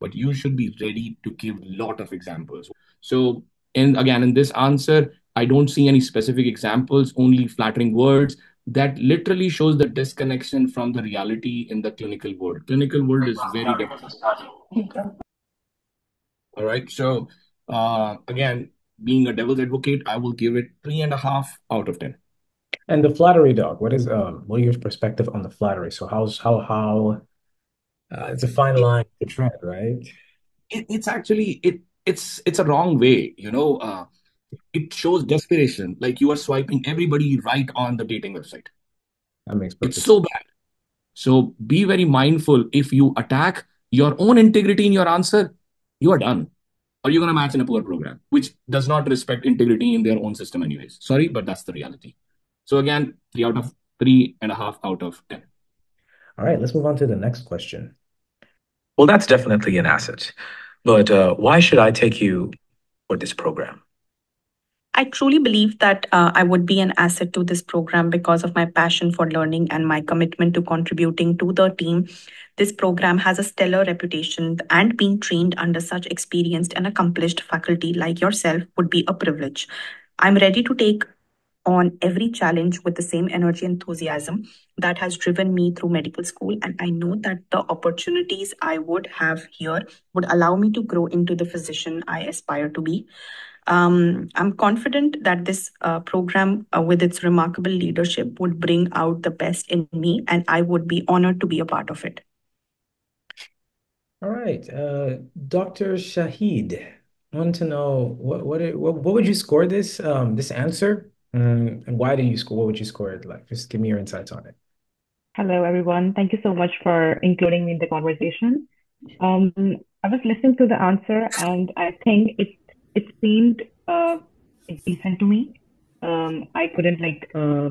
But you should be ready to give a lot of examples. So, and again, in this answer, I don't see any specific examples, only flattering words that literally shows the disconnection from the reality in the clinical world. Clinical world is very different. All right. So uh, again, being a devil's advocate, I will give it three and a half out of ten. And the flattery dog, what is um what your perspective on the flattery? So how's how how uh, it's a fine line to tread, right? It, it's actually it it's it's a wrong way, you know. Uh, it shows desperation, like you are swiping everybody right on the dating website. That makes perfect. it's so bad. So be very mindful. If you attack your own integrity in your answer, you are done. Or you're gonna match in a poor program, which does not respect integrity in their own system, anyways. Sorry, but that's the reality. So again, three out of three and a half out of ten. All right, let's move on to the next question. Well, that's definitely an asset. But uh, why should I take you for this program? I truly believe that uh, I would be an asset to this program because of my passion for learning and my commitment to contributing to the team. This program has a stellar reputation, and being trained under such experienced and accomplished faculty like yourself would be a privilege. I'm ready to take on every challenge with the same energy and enthusiasm that has driven me through medical school. And I know that the opportunities I would have here would allow me to grow into the physician I aspire to be. Um, I'm confident that this uh, program, uh, with its remarkable leadership, would bring out the best in me, and I would be honored to be a part of it. All right, uh, Dr. Shahid, I want to know what what what, what would you score this um this answer, um, and why do you score? What would you score it like? Just give me your insights on it. Hello, everyone. Thank you so much for including me in the conversation. Um, I was listening to the answer, and I think it it seemed uh, decent to me. Um, I couldn't like uh,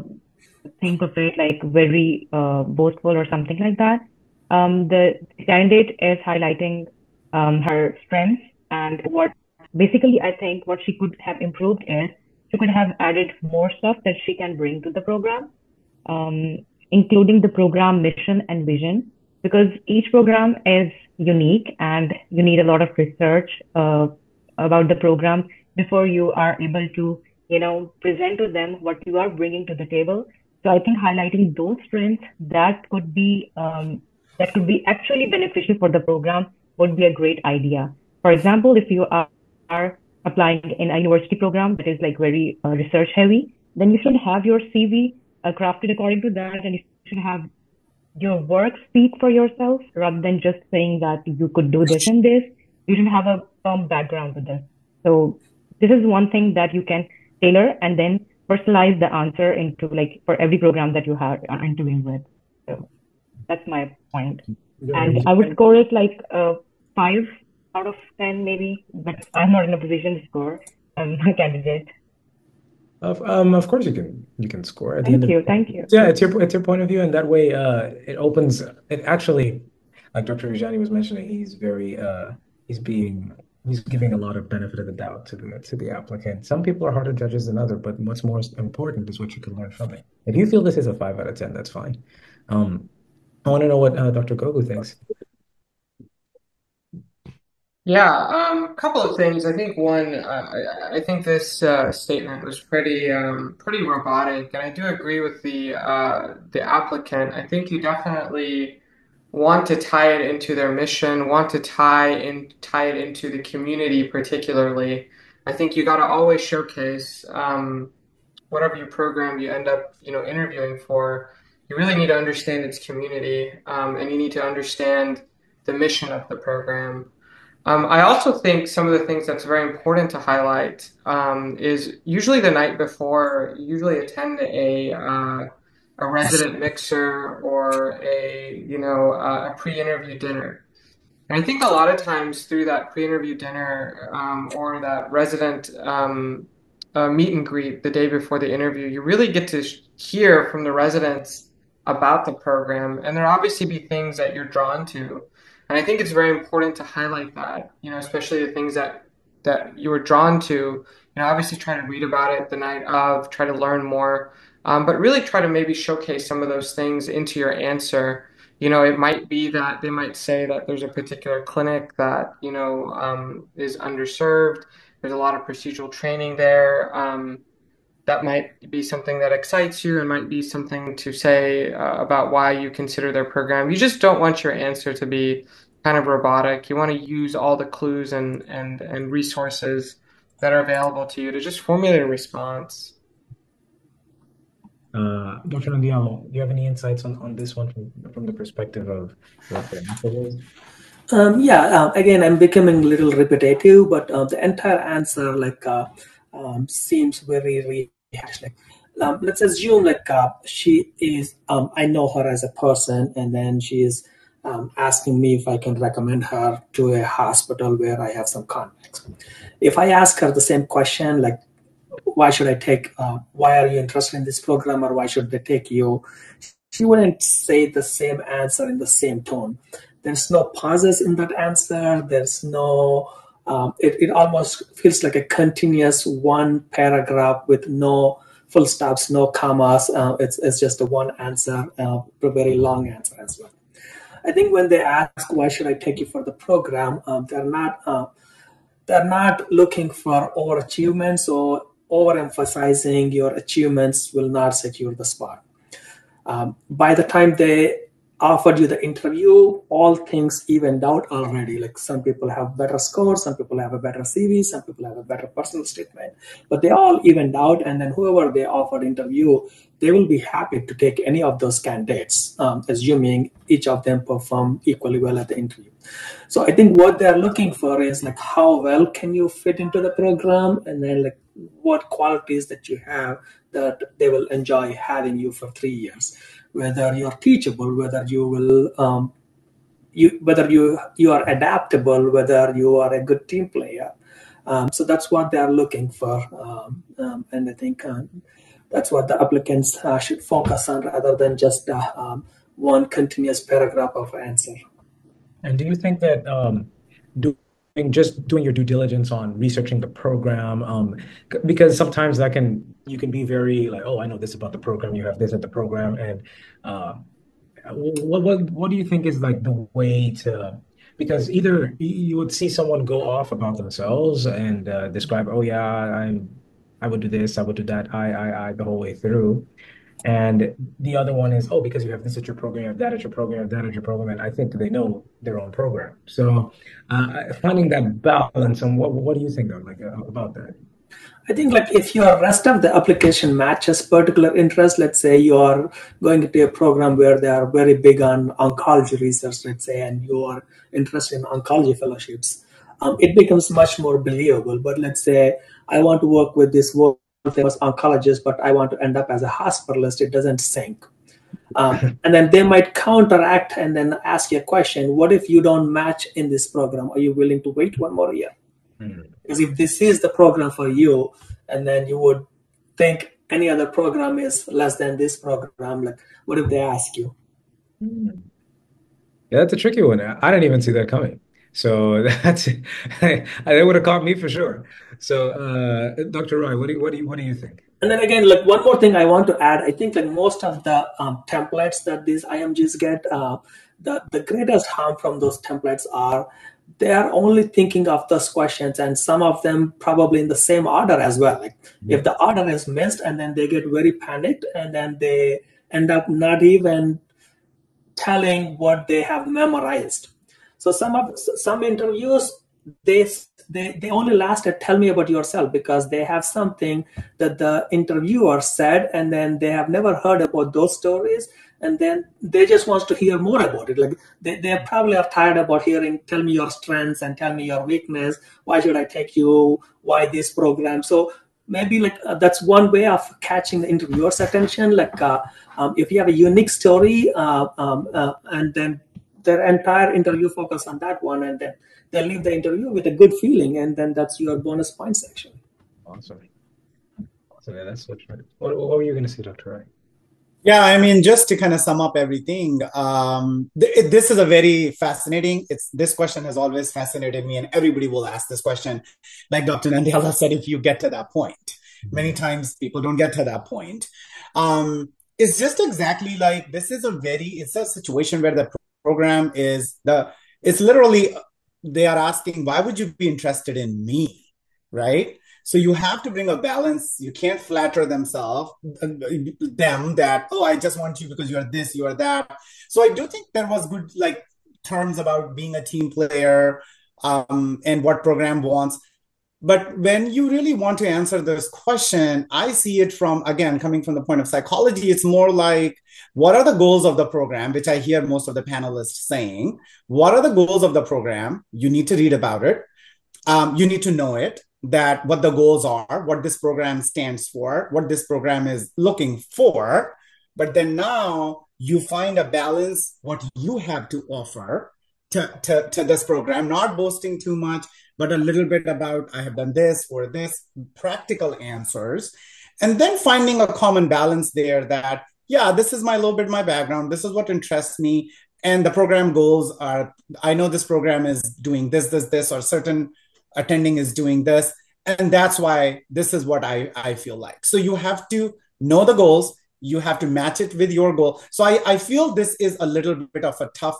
think of it like very uh, boastful or something like that. Um, the candidate is highlighting um, her strengths and what basically I think what she could have improved is she could have added more stuff that she can bring to the program, um, including the program mission and vision, because each program is unique and you need a lot of research uh, about the program before you are able to, you know, present to them what you are bringing to the table. So I think highlighting those strengths that could be um, that could be actually beneficial for the program would be a great idea. For example, if you are, are applying in a university program that is like very uh, research heavy, then you should have your CV uh, crafted according to that, and you should have your work speak for yourself rather than just saying that you could do this and this. You didn't have a firm background with them. So this is one thing that you can tailor and then personalize the answer into like for every program that you have are interviewing with. So that's my point. And I would score it like a five out of ten maybe, but I'm not in a position to score. I'm a candidate. Of um, of course you can you can score at the Thank end of you, thank you. yeah, it's your it's your point of view, and that way uh it opens it actually like Dr. Rajani was mentioning, he's very uh he's being he's giving a lot of benefit of the doubt to the to the applicant. Some people are harder judges than others, but what's more important is what you can learn from it. If you feel this is a five out of ten, that's fine. Um, I want to know what uh, Dr. Gogu thinks. Yeah, um, a couple of things. I think one, uh, I, I think this uh, statement was pretty um, pretty robotic, and I do agree with the uh, the applicant. I think you definitely want to tie it into their mission, want to tie in tie it into the community particularly. I think you got to always showcase um, whatever your program you end up, you know, interviewing for. You really need to understand its community, um, and you need to understand the mission of the program. Um, I also think some of the things that's very important to highlight um, is usually the night before, usually attend a uh, a resident mixer or a you know uh, a pre-interview dinner. And I think a lot of times through that pre-interview dinner um, or that resident um, uh, meet and greet the day before the interview, you really get to hear from the residents about the program, and there obviously be things that you're drawn to. And I think it's very important to highlight that, you know, especially the things that that you were drawn to. You know, obviously try to read about it the night of, try to learn more, um, but really try to maybe showcase some of those things into your answer. You know, it might be that they might say that there's a particular clinic that, you know, um, is underserved. There's a lot of procedural training there. Um, that might be something that excites you and might be something to say uh, about why you consider their program. You just don't want your answer to be kind of robotic. You want to use all the clues and, and, and resources that are available to you to just formulate a response. Uh, Dr. Nandiala, do you have any insights on, on this one from, from the perspective of what the answer was? Um, yeah, uh, again, I'm becoming a little repetitive, but uh, the entire answer like uh, um, seems very rehashed. Like, um, let's assume like uh, she is, um, I know her as a person, and then she is um, asking me if I can recommend her to a hospital where I have some contacts. If I ask her the same question, like, why should I take, uh, why are you interested in this program, or why should they take you? She wouldn't say the same answer in the same tone. There's no pauses in that answer. There's no, um, it, it almost feels like a continuous one paragraph with no full stops, no commas. Uh, it's, it's just a one answer, uh, a very long answer as well. I think when they ask why should I take you for the program, um, they're not uh, they're not looking for overachievements or overemphasizing your achievements will not secure the spot. Um, by the time they offered you the interview, all things evened out already. Like some people have better scores, some people have a better CV, some people have a better personal statement, but they all evened out. And then whoever they offered interview, they will be happy to take any of those candidates, um, assuming each of them perform equally well at the interview. So I think what they're looking for is like how well can you fit into the program, and then like what qualities that you have that they will enjoy having you for three years whether you're teachable, whether you will um, you whether you you are adaptable, whether you are a good team player. Um, so that's what they are looking for, um, um and I think um, that's what the applicants uh, should focus on rather than just uh, um, one continuous paragraph of answer. And do you think that doing just doing your due diligence on researching the program, because sometimes that can you can be very like, oh, I know this about the program. You have this at the program, and uh, what what what do you think is like the way to? Because either you would see someone go off about themselves and uh, describe, oh yeah, I'm I would do this, I would do that, I I I the whole way through. And the other one is, oh, because you have this at your program, that at your program, that at your program, and I think they know their own program. So uh, finding that balance, and what what do you think of like uh, about that? I think like if your rest of the application matches particular interest, let's say you are going to a program where they are very big on oncology research, let's say, and you are interested in oncology fellowships, um, it becomes much more believable. But let's say I want to work with this world famous oncologist, but I want to end up as a hospitalist, it doesn't sink. Um, and then they might counteract and then ask you a question what if you don't match in this program? Are you willing to wait one more year? Mm. Because if this is the program for you, and then you would think any other program is less than this program, like what if they ask you? Mm. Yeah, that's a tricky one. I didn't even see that coming. So that's that would have caught me for sure. So, uh, Dr. Roy, what do you, what do you what do you think? And then again, like one more thing I want to add, I think like most of the um, templates that these IMGs get, uh, the the greatest harm from those templates are they are only thinking of those questions and some of them probably in the same order as well like yeah. if the order is missed and then they get very panicked and then they end up not even telling what they have memorized so some of some interviews they they, they only last at tell me about yourself because they have something that the interviewer said and then they have never heard about those stories and then they just want to hear more about it. Like they, they probably are tired about hearing tell me your strengths and tell me your weakness. Why should i take you? Why this program? So maybe like uh, that's one way of catching the interviewer's attention. Like uh, um, if you have a unique story uh, um, uh, and then their entire interview focus on that one and then they leave the interview with a good feeling and then that's your bonus point section awesome awesome yeah, that's what, what, what were you going to say dr Wright? Yeah, I mean, just to kind of sum up everything, um, th- this is a very fascinating. It's this question has always fascinated me, and everybody will ask this question. Like Dr. Nandiala said, if you get to that point, many times people don't get to that point. Um, it's just exactly like this is a very it's a situation where the program is the it's literally they are asking why would you be interested in me, right? So you have to bring a balance. You can't flatter themselves, them that, oh, I just want you because you're this, you're that. So I do think there was good like terms about being a team player um, and what program wants. But when you really want to answer this question, I see it from, again, coming from the point of psychology, it's more like, what are the goals of the program, which I hear most of the panelists saying. What are the goals of the program? You need to read about it. Um, you need to know it that what the goals are, what this program stands for, what this program is looking for. But then now you find a balance, what you have to offer to, to, to this program, not boasting too much, but a little bit about I have done this or this, practical answers. And then finding a common balance there that, yeah, this is my little bit my background. This is what interests me. And the program goals are, I know this program is doing this, this, this, or certain attending is doing this and that's why this is what i i feel like so you have to know the goals you have to match it with your goal so i i feel this is a little bit of a tough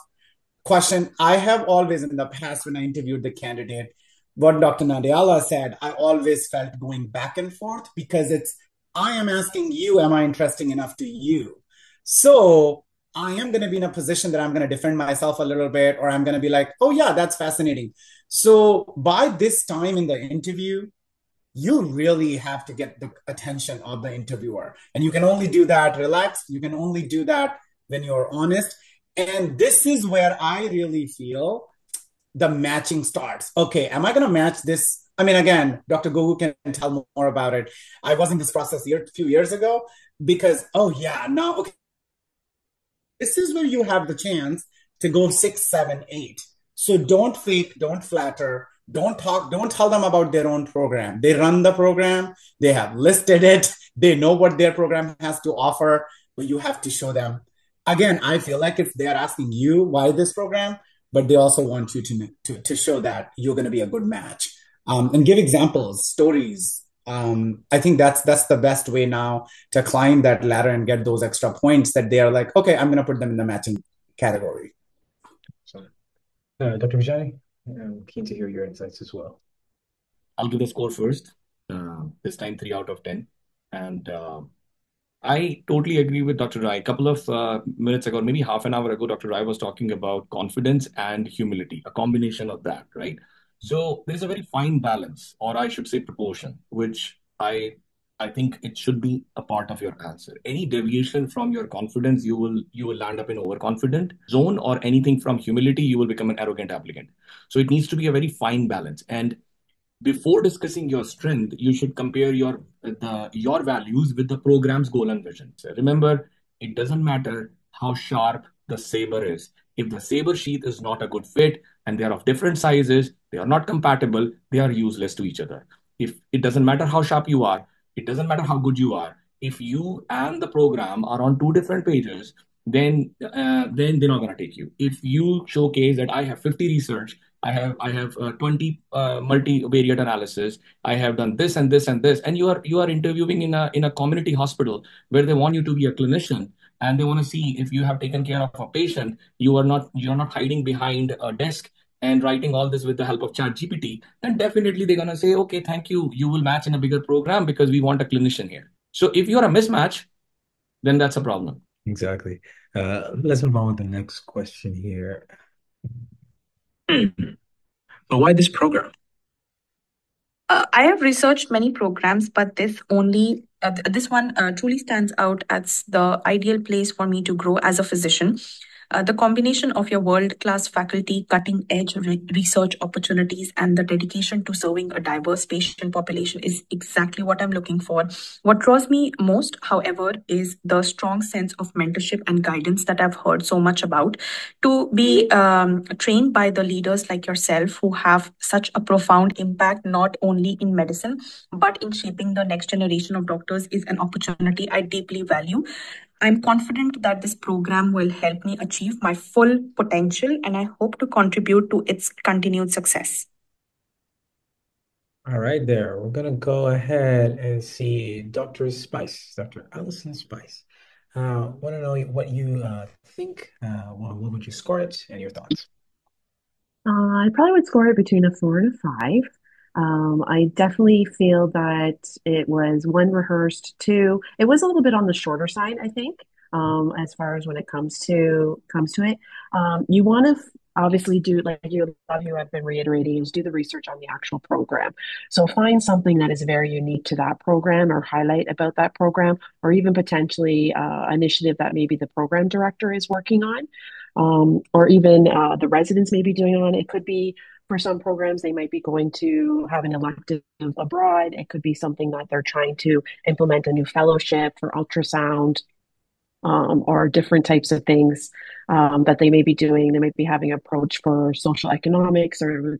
question i have always in the past when i interviewed the candidate what dr Nandiala said i always felt going back and forth because it's i am asking you am i interesting enough to you so I am going to be in a position that I'm going to defend myself a little bit, or I'm going to be like, oh, yeah, that's fascinating. So by this time in the interview, you really have to get the attention of the interviewer. And you can only do that relaxed. You can only do that when you're honest. And this is where I really feel the matching starts. Okay, am I going to match this? I mean, again, Dr. Gogu can tell more about it. I was in this process a few years ago because, oh, yeah, now, okay. This is where you have the chance to go six, seven, eight. So don't fake, don't flatter, don't talk don't tell them about their own program they run the program they have listed it they know what their program has to offer but you have to show them again i feel like if they're asking you why this program but they also want you to to, to show that you're going to be a good match um, and give examples stories um, i think that's that's the best way now to climb that ladder and get those extra points that they are like okay i'm going to put them in the matching category uh, dr vijay I'm keen to hear your insights as well. I'll do the score first. Uh, this time, three out of 10. And uh, I totally agree with Dr. Rai. A couple of uh, minutes ago, maybe half an hour ago, Dr. Rai was talking about confidence and humility, a combination of that, right? So there's a very fine balance, or I should say proportion, which I I think it should be a part of your answer. Any deviation from your confidence, you will you will land up in overconfident zone, or anything from humility, you will become an arrogant applicant. So it needs to be a very fine balance. And before discussing your strength, you should compare your the your values with the program's goal and vision. So remember, it doesn't matter how sharp the saber is. If the saber sheath is not a good fit and they are of different sizes, they are not compatible, they are useless to each other. If it doesn't matter how sharp you are, it doesn't matter how good you are. If you and the program are on two different pages, then uh, then they're not going to take you. If you showcase that I have 50 research, I have I have uh, 20 uh, multivariate analysis, I have done this and this and this, and you are you are interviewing in a in a community hospital where they want you to be a clinician and they want to see if you have taken care of a patient. You are not you are not hiding behind a desk and writing all this with the help of chat gpt then definitely they're going to say okay thank you. You will match in a bigger program because we want a clinician here. So if you're a mismatch then that's a problem. Exactly. Uh, let's move on with the next question here but why this program uh, I have researched many programs, but this only uh, this one uh, truly stands out as the ideal place for me to grow as a physician. Uh, the combination of your world class faculty, cutting edge re- research opportunities, and the dedication to serving a diverse patient population is exactly what I'm looking for. What draws me most, however, is the strong sense of mentorship and guidance that I've heard so much about. To be um, trained by the leaders like yourself who have such a profound impact, not only in medicine, but in shaping the next generation of doctors, is an opportunity I deeply value. I'm confident that this program will help me achieve my full potential and I hope to contribute to its continued success. All right, there. We're going to go ahead and see Dr. Spice, Dr. Allison Spice. Uh, want to know what you uh, think. Uh, what, what would you score it and your thoughts? Uh, I probably would score it between a four and a five. Um, I definitely feel that it was one rehearsed, two. It was a little bit on the shorter side, I think, um, as far as when it comes to comes to it. Um, you want to f- obviously do like you of you have been reiterating is do the research on the actual program. So find something that is very unique to that program or highlight about that program, or even potentially uh, initiative that maybe the program director is working on. Um, or even uh, the residents may be doing on. It could be for some programs, they might be going to have an elective abroad. It could be something that they're trying to implement a new fellowship for ultrasound um, or different types of things um, that they may be doing. They might be having approach for social economics or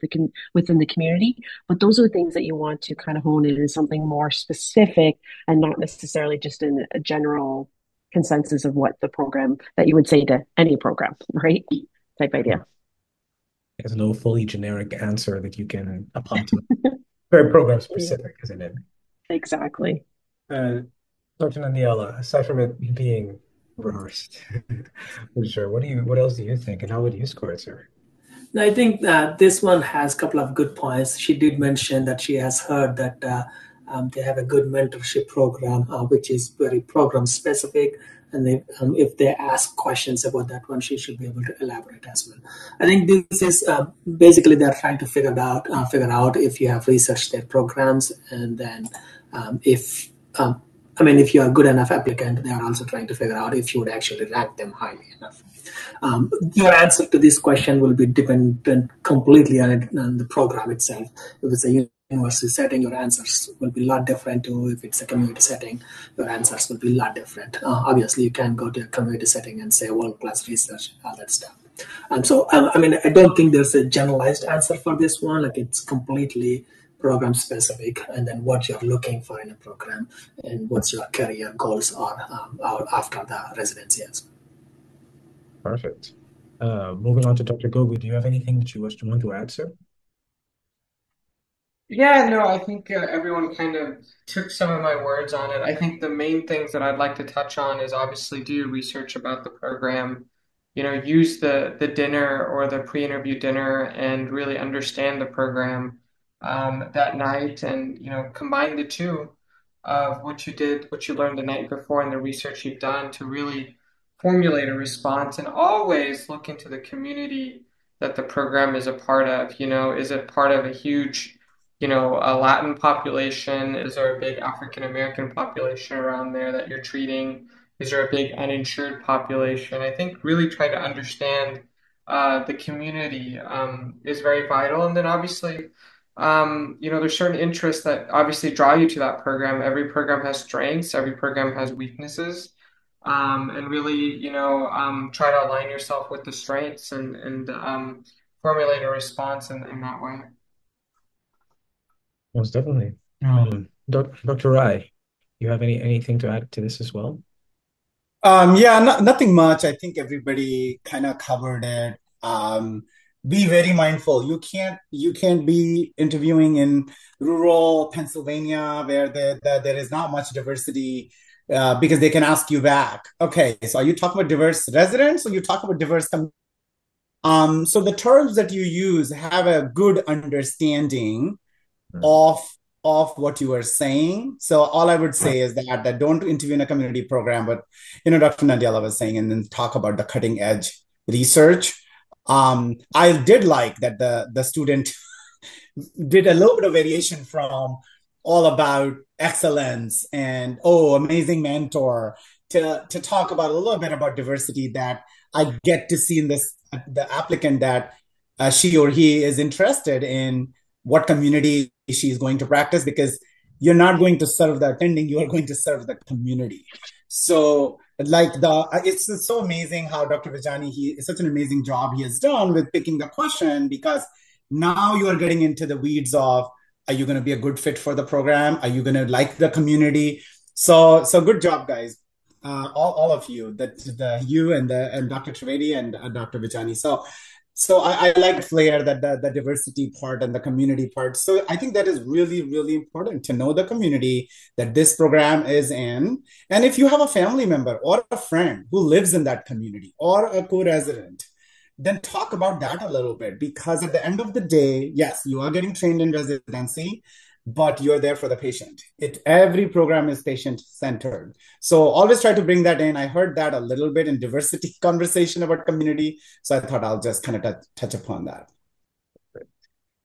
within the community. But those are the things that you want to kind of hone in in something more specific and not necessarily just in a general consensus of what the program that you would say to any program, right? Type idea. There's no fully generic answer that you can apply to. Very program specific, isn't it? Exactly. Uh, Dr. Nandiala, aside from it being rehearsed, sure. What do you? What else do you think, and how would you score it, sir? I think uh, this one has a couple of good points. She did mention that she has heard that uh, um, they have a good mentorship program, uh, which is very program specific and they, um, if they ask questions about that one, she should be able to elaborate as well. I think this is uh, basically they're trying to figure out uh, figure out if you have researched their programs, and then um, if um, I mean if you're a good enough applicant, they are also trying to figure out if you would actually rank them highly enough. Um, your answer to this question will be dependent completely on, it, on the program itself. If it's a university setting, your answers will be a lot different to if it's a community setting, your answers will be a lot different. Uh, obviously, you can go to a community setting and say world-class research, all that stuff. And so, um, I mean, I don't think there's a generalized answer for this one. Like it's completely program specific, and then what you're looking for in a program, and what's your career goals are um, after the residency as. Perfect. Uh, moving on to Dr. Gogu, do you have anything that you wish to want to add, sir? Yeah, no, I think uh, everyone kind of took some of my words on it. I think the main things that I'd like to touch on is obviously do your research about the program. You know, use the the dinner or the pre-interview dinner and really understand the program um, that night, and you know, combine the two of what you did, what you learned the night before, and the research you've done to really formulate a response. And always look into the community that the program is a part of. You know, is it part of a huge you know, a Latin population? Is there a big African American population around there that you're treating? Is there a big uninsured population? I think really try to understand uh, the community um, is very vital. And then obviously, um, you know, there's certain interests that obviously draw you to that program. Every program has strengths, every program has weaknesses. Um, and really, you know, um, try to align yourself with the strengths and, and um, formulate a response in, in that way. Most definitely. Um, Doc, Dr. Rai, you have any anything to add to this as well? Um, yeah, no, nothing much. I think everybody kind of covered it. Um, be very mindful. You can't you can't be interviewing in rural Pennsylvania where the, the, there is not much diversity uh, because they can ask you back. Okay, so are you talking about diverse residents or you talk about diverse? um, so the terms that you use have a good understanding of of what you were saying. So all I would say is that that don't interview in a community program, but you know, Dr. Nandiala was saying, and then talk about the cutting edge research. Um, I did like that the the student did a little bit of variation from all about excellence and oh amazing mentor to to talk about a little bit about diversity that I get to see in this the applicant that uh, she or he is interested in what community she is going to practice because you're not going to serve the attending you are going to serve the community. So like the it's so amazing how dr vijani he is such an amazing job he has done with picking the question because now you are getting into the weeds of are you going to be a good fit for the program? Are you going to like the community? So so good job guys. Uh, all, all of you that the you and the and dr trivedi and uh, dr vijani. So so I, I like flair that the, the diversity part and the community part. So i think that is really really important to know the community that this program is in. And if you have a family member or a friend who lives in that community or a co-resident then talk about that a little bit because at the end of the day yes you are getting trained in residency but you're there for the patient. It every program is patient centered. So always try to bring that in. I heard that a little bit in diversity conversation about community, so I thought I'll just kind of t- touch upon that.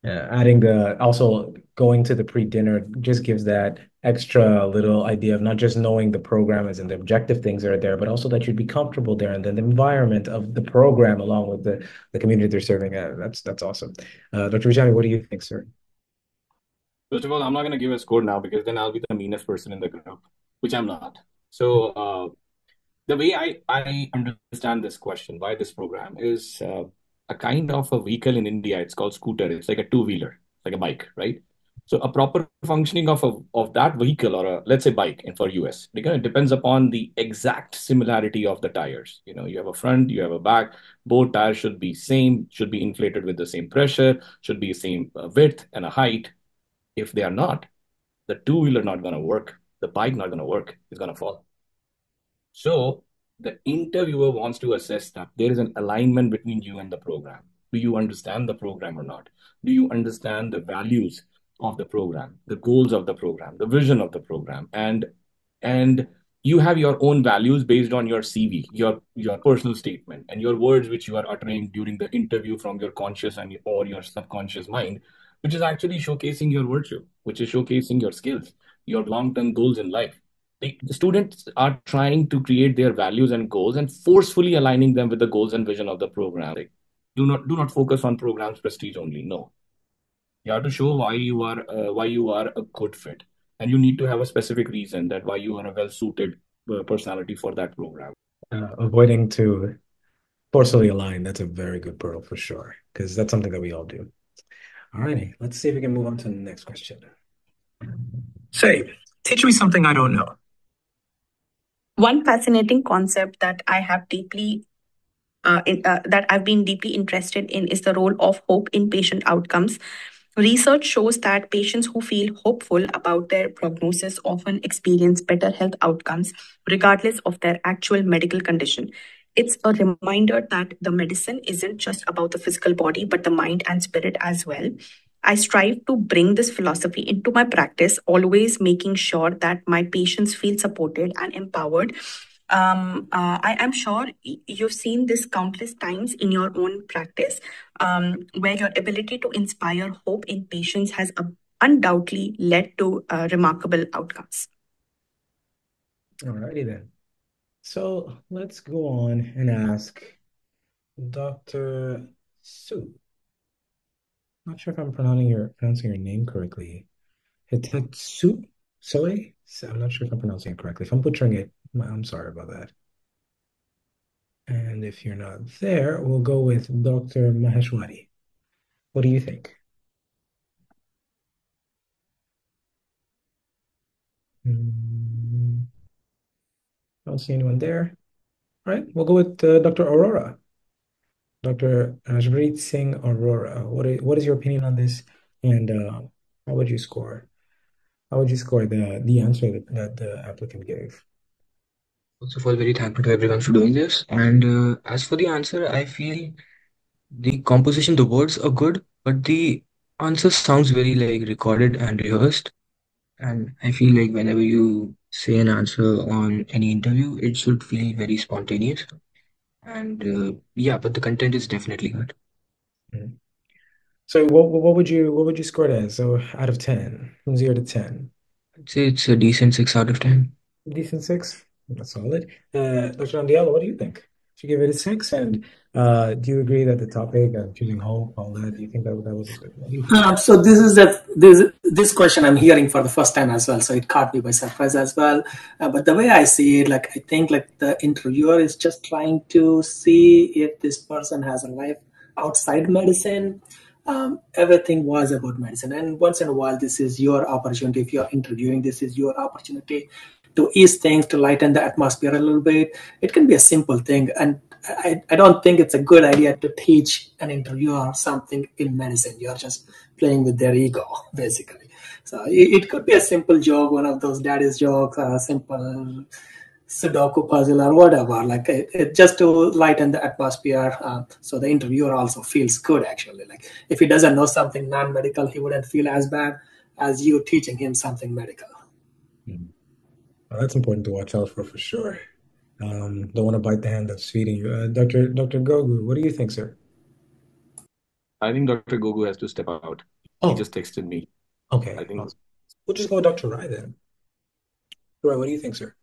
Yeah, adding the also going to the pre-dinner just gives that extra little idea of not just knowing the program as and the objective things that are there, but also that you'd be comfortable there and then the environment of the program along with the the community they're serving. Uh, that's that's awesome. Uh, Dr. Vijani, what do you think, sir? First of all, I'm not going to give a score now because then I'll be the meanest person in the group, which I'm not. So uh, the way I, I understand this question, why this program is uh, a kind of a vehicle in India. It's called scooter. It's like a two-wheeler, like a bike, right? So a proper functioning of a, of that vehicle or a let's say bike and for US, because it depends upon the exact similarity of the tires. You know, you have a front, you have a back. Both tires should be same, should be inflated with the same pressure, should be same uh, width and a height if they are not, the two wheeler not going to work, the bike not going to work, it's going to fall. So the interviewer wants to assess that there is an alignment between you and the program. Do you understand the program or not? Do you understand the values of the program, the goals of the program, the vision of the program, and and you have your own values based on your CV, your your personal statement, and your words which you are uttering during the interview from your conscious and or your subconscious mind, which is actually showcasing your virtue, which is showcasing your skills, your long-term goals in life. The, the students are trying to create their values and goals and forcefully aligning them with the goals and vision of the program. Like, do not do not focus on programs prestige only. No, you have to show why you are uh, why you are a good fit and you need to have a specific reason that why you are a well suited uh, personality for that program uh, avoiding to forcefully align that's a very good pearl for sure because that's something that we all do all righty let's see if we can move on to the next question. Say teach me something i don't know. One fascinating concept that i have deeply uh, in, uh, that i've been deeply interested in is the role of hope in patient outcomes. Research shows that patients who feel hopeful about their prognosis often experience better health outcomes, regardless of their actual medical condition. It's a reminder that the medicine isn't just about the physical body, but the mind and spirit as well. I strive to bring this philosophy into my practice, always making sure that my patients feel supported and empowered um, uh, I am sure you've seen this countless times in your own practice, um, where your ability to inspire hope in patients has undoubtedly led to uh, remarkable outcomes. Alrighty then. So let's go on and ask Dr. Su. Not sure if I'm pronouncing your pronouncing your name correctly. Hitetsu Soe? I'm not sure if I'm pronouncing it correctly. If I'm butchering it, I'm sorry about that. And if you're not there, we'll go with Dr. Maheshwari. What do you think? Hmm. Don't see anyone there. All right, we'll go with uh, Dr. Arora. Dr. Ashpreet Singh Arora. What is, what is your opinion on this? And uh, how would you score? How would you score the the answer that, that the applicant gave? First of all, very thankful to everyone for doing this. And uh, as for the answer, I feel the composition, the words are good, but the answer sounds very like recorded and rehearsed. And I feel like whenever you say an answer on any interview, it should feel very spontaneous. And uh, yeah, but the content is definitely good. Mm-hmm. So what what would you what would you score it as? So out of ten, from zero to ten. I'd say it's a decent six out of ten. Decent six. That's solid. Uh, Dr. Nandiala, what do you think? You give it a six? And uh, do you agree that the topic of choosing hope, all that, do you think that that was a good one? Um, so this is that this this question I'm hearing for the first time as well. So it caught me by surprise as well. Uh, but the way I see it, like I think like the interviewer is just trying to see if this person has a life outside medicine um, everything was about medicine. And once in a while, this is your opportunity. If you're interviewing, this is your opportunity to ease things, to lighten the atmosphere a little bit. It can be a simple thing. And I, I don't think it's a good idea to teach an interviewer something in medicine. You're just playing with their ego, basically. So it, it could be a simple joke, one of those daddy's jokes, a simple Sudoku puzzle or whatever, like it, it, just to lighten the atmosphere. Uh, so the interviewer also feels good actually. Like if he doesn't know something non-medical, he wouldn't feel as bad as you teaching him something medical. Well, that's important to watch out for for sure. Um, don't want to bite the hand that's feeding you. Uh, Dr. Dr. Gogu, what do you think, sir? I think Dr. Gogu has to step out. Oh. He just texted me. Okay. I think we'll just go with Dr. Rai then. Rai, what do you think, sir?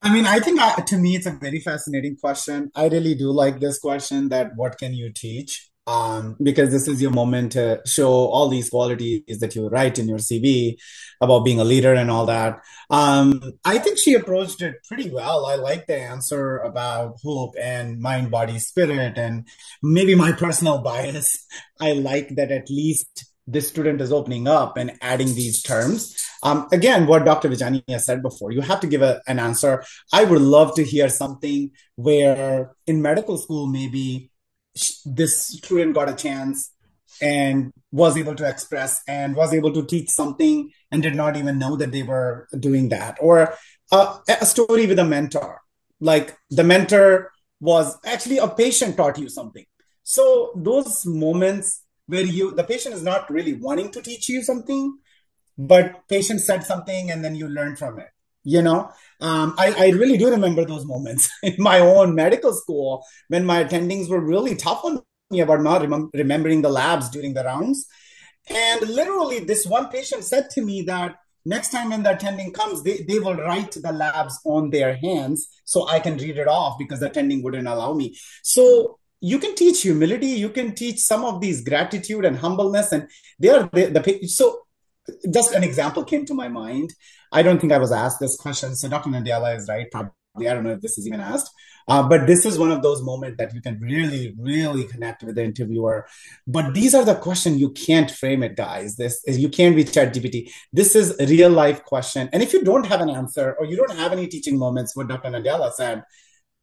I mean, I think I, to me, it's a very fascinating question. I really do like this question that what can you teach? Um, because this is your moment to show all these qualities that you write in your CV about being a leader and all that. Um, I think she approached it pretty well. I like the answer about hope and mind, body, spirit, and maybe my personal bias. I like that at least this student is opening up and adding these terms. Um, again, what Dr. Vijani has said before, you have to give a, an answer. I would love to hear something where in medical school, maybe this student got a chance and was able to express and was able to teach something and did not even know that they were doing that. Or uh, a story with a mentor, like the mentor was actually a patient taught you something. So those moments where you the patient is not really wanting to teach you something but patient said something and then you learn from it you know um, I, I really do remember those moments in my own medical school when my attendings were really tough on me about not remem- remembering the labs during the rounds and literally this one patient said to me that next time when the attending comes they, they will write the labs on their hands so i can read it off because the attending wouldn't allow me so you can teach humility you can teach some of these gratitude and humbleness and they are the, the so just an example came to my mind. I don't think I was asked this question. So Dr. Nandiala is right. Probably, I don't know if this is even asked. Uh, but this is one of those moments that you can really, really connect with the interviewer. But these are the questions you can't frame it, guys. This is you can't be chat GPT. This is a real life question. And if you don't have an answer or you don't have any teaching moments, what Dr. Nandiala said,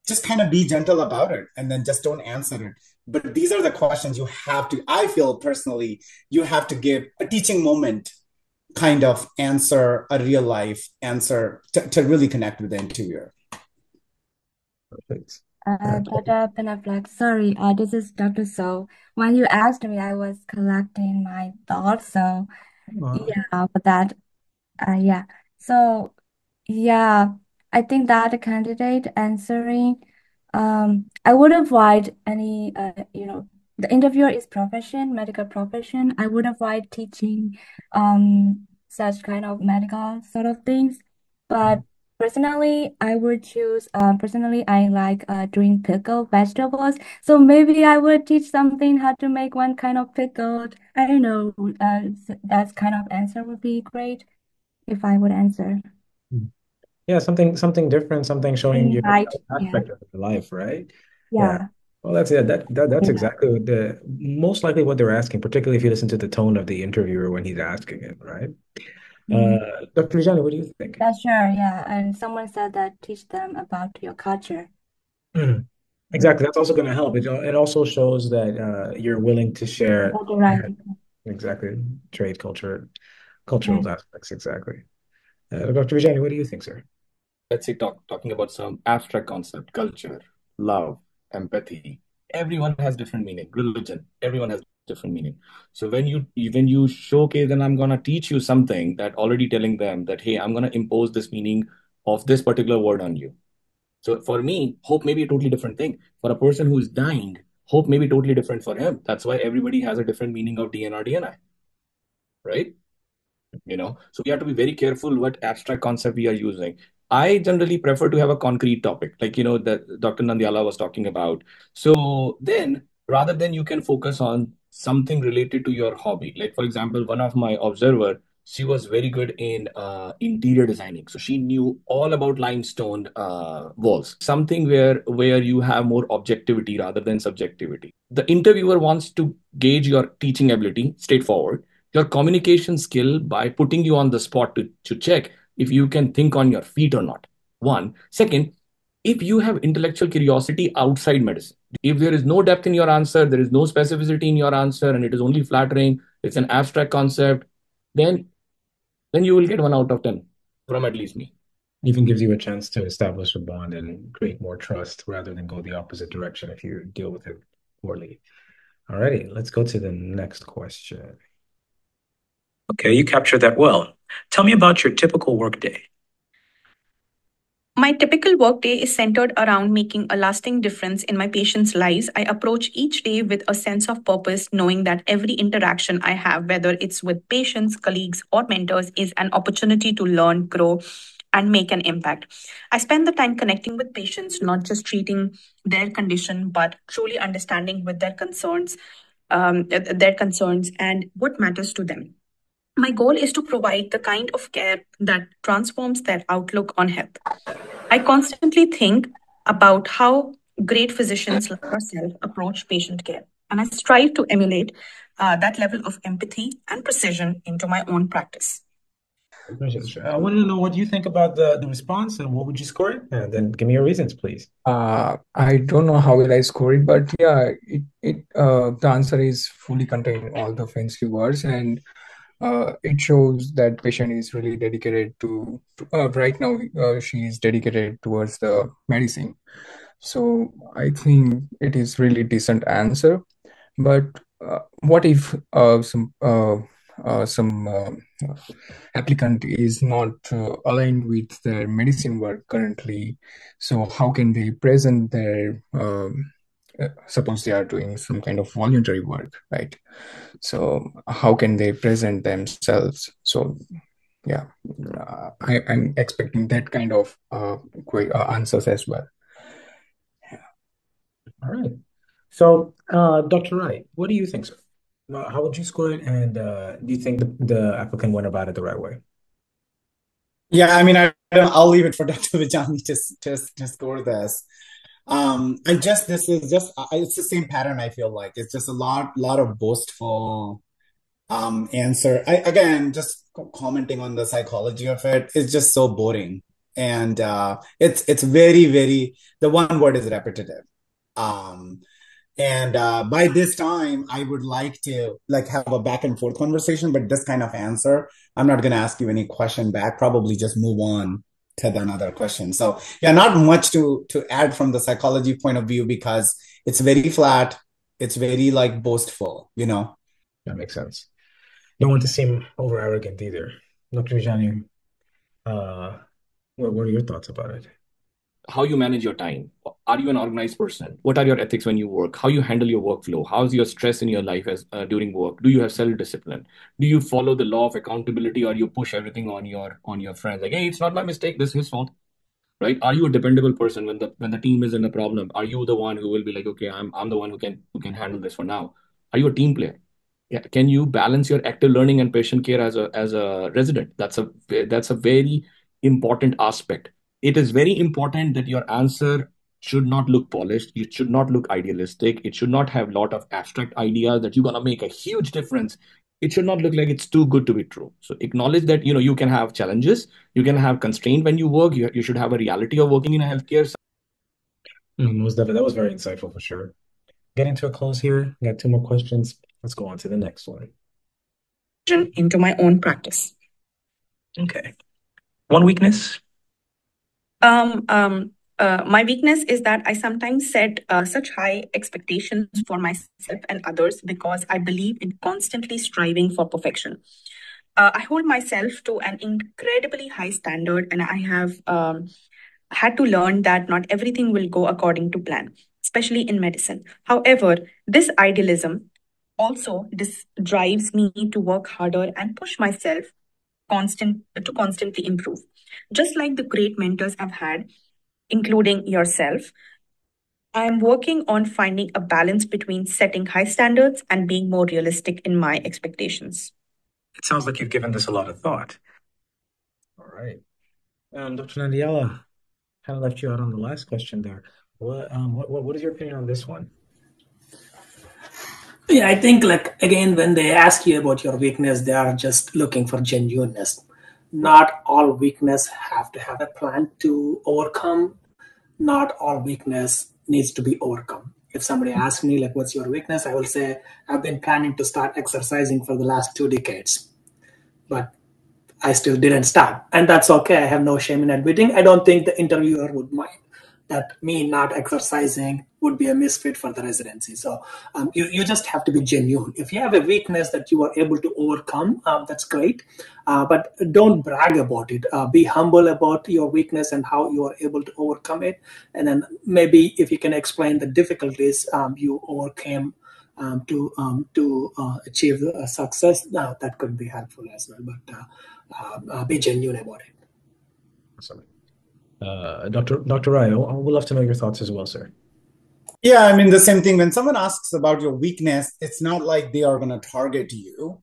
just kind of be gentle about it and then just don't answer it. But these are the questions you have to, I feel personally, you have to give a teaching moment kind of answer a real life answer to, to really connect with the interviewer. Perfect. Uh, Dr. Panaflex, sorry, uh, this is Dr. So. When you asked me, I was collecting my thoughts. So, Wow. yeah, for that, uh, yeah. So, yeah, I think that the candidate answering, um, I would avoid any, uh, you know, the interviewer is profession, medical profession. I would avoid teaching, um, such kind of medical sort of things. But personally, I would choose, um, personally, I like uh, doing pickled vegetables. So maybe I would teach something how to make one kind of pickled. I don't know. Uh, that kind of answer would be great if I would answer. Yeah, something something different, something showing you Right. that Yeah. aspect of your life, right? Yeah. Yeah. Well, that's yeah, that, that that's exactly what the most likely what they're asking, particularly if you listen to the tone of the interviewer when he's asking it, right? Mm. Uh, Dr. Vijani, what do you think? Yeah, sure. Yeah. And someone said that teach them about your culture. Mhm. Exactly. That's also going to help. It, it also shows that uh, you're willing to share right. exactly trade culture, Yeah. cultural aspects. Exactly. Uh, Dr. Vijani, what do you think, sir? let's say talk, talking about some abstract concept, culture, love, empathy. Everyone has different meaning. Religion, everyone has different meaning. So when you when you showcase, then I'm gonna teach you something that already telling them that hey, I'm gonna impose this meaning of this particular word on you. So for me, hope may be a totally different thing. For a person who is dying, hope may be totally different for him. That's why everybody has a different meaning of DNR DNI, right? You know, so we have to be very careful what abstract concept we are using. I generally prefer to have a concrete topic, like you know that Dr. Nandiala was talking about. So then, rather than you can focus on something related to your hobby. Like for example, one of my observer, she was very good in uh, interior designing, so she knew all about limestone uh, walls. Something where where you have more objectivity rather than subjectivity. The interviewer wants to gauge your teaching ability, straightforward your communication skill by putting you on the spot to, to check if you can think on your feet or not. One. Second, if you have intellectual curiosity outside medicine, if there is no depth in your answer, there is no specificity in your answer, and it is only flattering, it's an abstract concept, then then you will get one out of 10 from at least me. Even gives you a chance to establish a bond and create more trust rather than go the opposite direction if you deal with it poorly. Alrighty, let's go to the next question. Okay, you captured that well. Tell me about your typical workday. My typical workday is centered around making a lasting difference in my patients' lives. I approach each day with a sense of purpose, knowing that every interaction I have, whether it's with patients, colleagues, or mentors, is an opportunity to learn, grow, and make an impact. I spend the time connecting with patients, not just treating their condition, but truly understanding with their concerns, um, their concerns and what matters to them. My goal is to provide the kind of care that transforms their outlook on health. I constantly think about how great physicians like yourself approach patient care, and I strive to emulate uh, that level of empathy and precision into my own practice. I want to know what you think about the, the response and what would you score it? And then give me your reasons, please. Uh, I don't know how will I score it, but yeah, it it uh, the answer is fully contained all the fancy words and uh, it shows that patient is really dedicated to, uh, right now uh, she is dedicated towards the medicine. So i think it is really decent answer. But uh, what if uh, some uh, some applicant is not aligned with their medicine work currently, so how can they present their um, suppose they are doing some kind of voluntary work, right? So how can they present themselves? So yeah, uh, I, I'm expecting that kind of uh, que- uh, answers as well. All right. So, uh, Dr. Rai, what do you think, sir? Uh, How would you score it, and uh, do you think the, the applicant went about it the right way? Yeah, I mean, I, I'll leave it for Dr. Vijani to, to, to score this. Um, I just, this is just, it's the same pattern, I feel like. It's just a lot, lot of boastful um, answer. I, again, just commenting on the psychology of it, it's just so boring. And uh, it's it's very, very, the one word is repetitive. Um, and uh, by this time, I would like to like have a back and forth conversation, but this kind of answer, I'm not going to ask you any question back. Probably just move on to the another question. So yeah, not much to to add from the psychology point of view because it's very flat. It's very like boastful, you know. That makes sense. Don't want to seem over arrogant either. Dr. Vijani, uh, what, what are your thoughts about it? How you manage your time. Are you an organized person? What are your ethics when you work? How you handle your workflow? How's your stress in your life as uh, during work? Do you have self-discipline? Do you follow the law of accountability, or you push everything on your on your friends? Like, hey, it's not my mistake. This is his fault, right? Are you a dependable person when the when the team is in a problem? Are you the one who will be like, okay, I'm I'm the one who can who can handle this for now? Are you a team player? Yeah, can you balance your active learning and patient care as a as a resident? That's a that's a very important aspect. It is very important that your answer should not look polished. It should not look idealistic. It should not have a lot of abstract ideas that you're gonna make a huge difference. It should not look like it's too good to be true. So acknowledge that you know you can have challenges, you can have constraint when you work. You, you should have a reality of working in a healthcare Mm, Most definitely. That was very insightful for sure. Getting to a close here. Got two more questions. Let's go on to the next one. into my own practice. Okay. One weakness? Um, um, uh, my weakness is that I sometimes set uh, such high expectations for myself and others because I believe in constantly striving for perfection. Uh, I hold myself to an incredibly high standard, and I have um, had to learn that not everything will go according to plan, especially in medicine. However, this idealism also drives me to work harder and push myself constant to constantly improve. Just like the great mentors I've had, including yourself, I'm working on finding a balance between setting high standards and being more realistic in my expectations. It sounds like you've given this a lot of thought. All right. Um, Dr. Nandiala, kind of left you out on the last question there. What um what, what what is your opinion on this one? Yeah, I think like again, when they ask you about your weakness, they are just looking for genuineness. Not all weakness have to have a plan to overcome. Not all weakness needs to be overcome. If somebody asks me like, "What's your weakness?" I will say, "I've been planning to start exercising for the last two decades, but I still didn't start, and that's okay. I have no shame in admitting. I don't think the interviewer would mind that me not exercising would be a misfit for the residency. So um, you, you just have to be genuine. If you have a weakness that you are able to overcome, um, that's great. Uh, but don't brag about it. Uh, be humble about your weakness and how you are able to overcome it. And then maybe if you can explain the difficulties um, you overcame um, to um, to uh, achieve uh, success, uh, that could be helpful as well. But uh, uh, uh, be genuine about it. Awesome. Uh, Dr. Dr. Rai, I would love to know your thoughts as well, sir. Yeah, I mean, the same thing. When someone asks about your weakness, it's not like they are going to target you.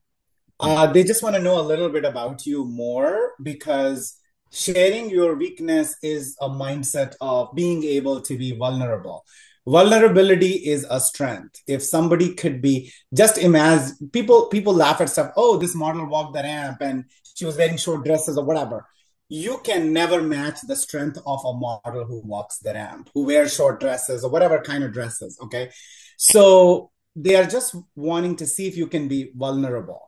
Uh, they just want to know a little bit about you more because sharing your weakness is a mindset of being able to be vulnerable. Vulnerability is a strength. If somebody could be just imagine people people laugh at stuff. Oh, this model walked the ramp and she was wearing short dresses or whatever. You can never match the strength of a model who walks the ramp, who wears short dresses or whatever kind of dresses. Okay. So they are just wanting to see if you can be vulnerable.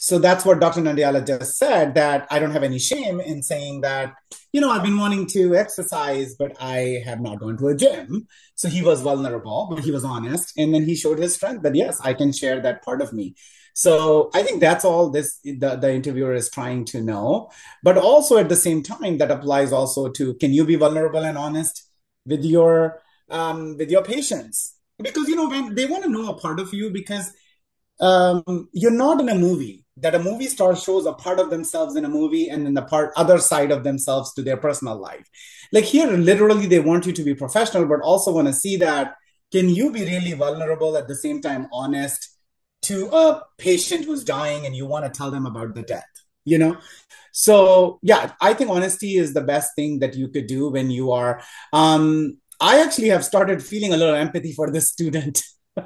So that's what Dr. Nandiala just said that I don't have any shame in saying that, you know, I've been wanting to exercise, but I have not gone to a gym. So he was vulnerable, but he was honest. And then he showed his strength that, yes, I can share that part of me. So I think that's all this the, the interviewer is trying to know. But also at the same time, that applies also to can you be vulnerable and honest with your um, with your patients? Because you know when they want to know a part of you because um, you're not in a movie that a movie star shows a part of themselves in a movie and then the part other side of themselves to their personal life like here literally they want you to be professional but also want to see that can you be really vulnerable at the same time honest to a patient who's dying and you want to tell them about the death you know? So yeah i think honesty is the best thing that you could do when you are um i actually have started feeling a little empathy for this student.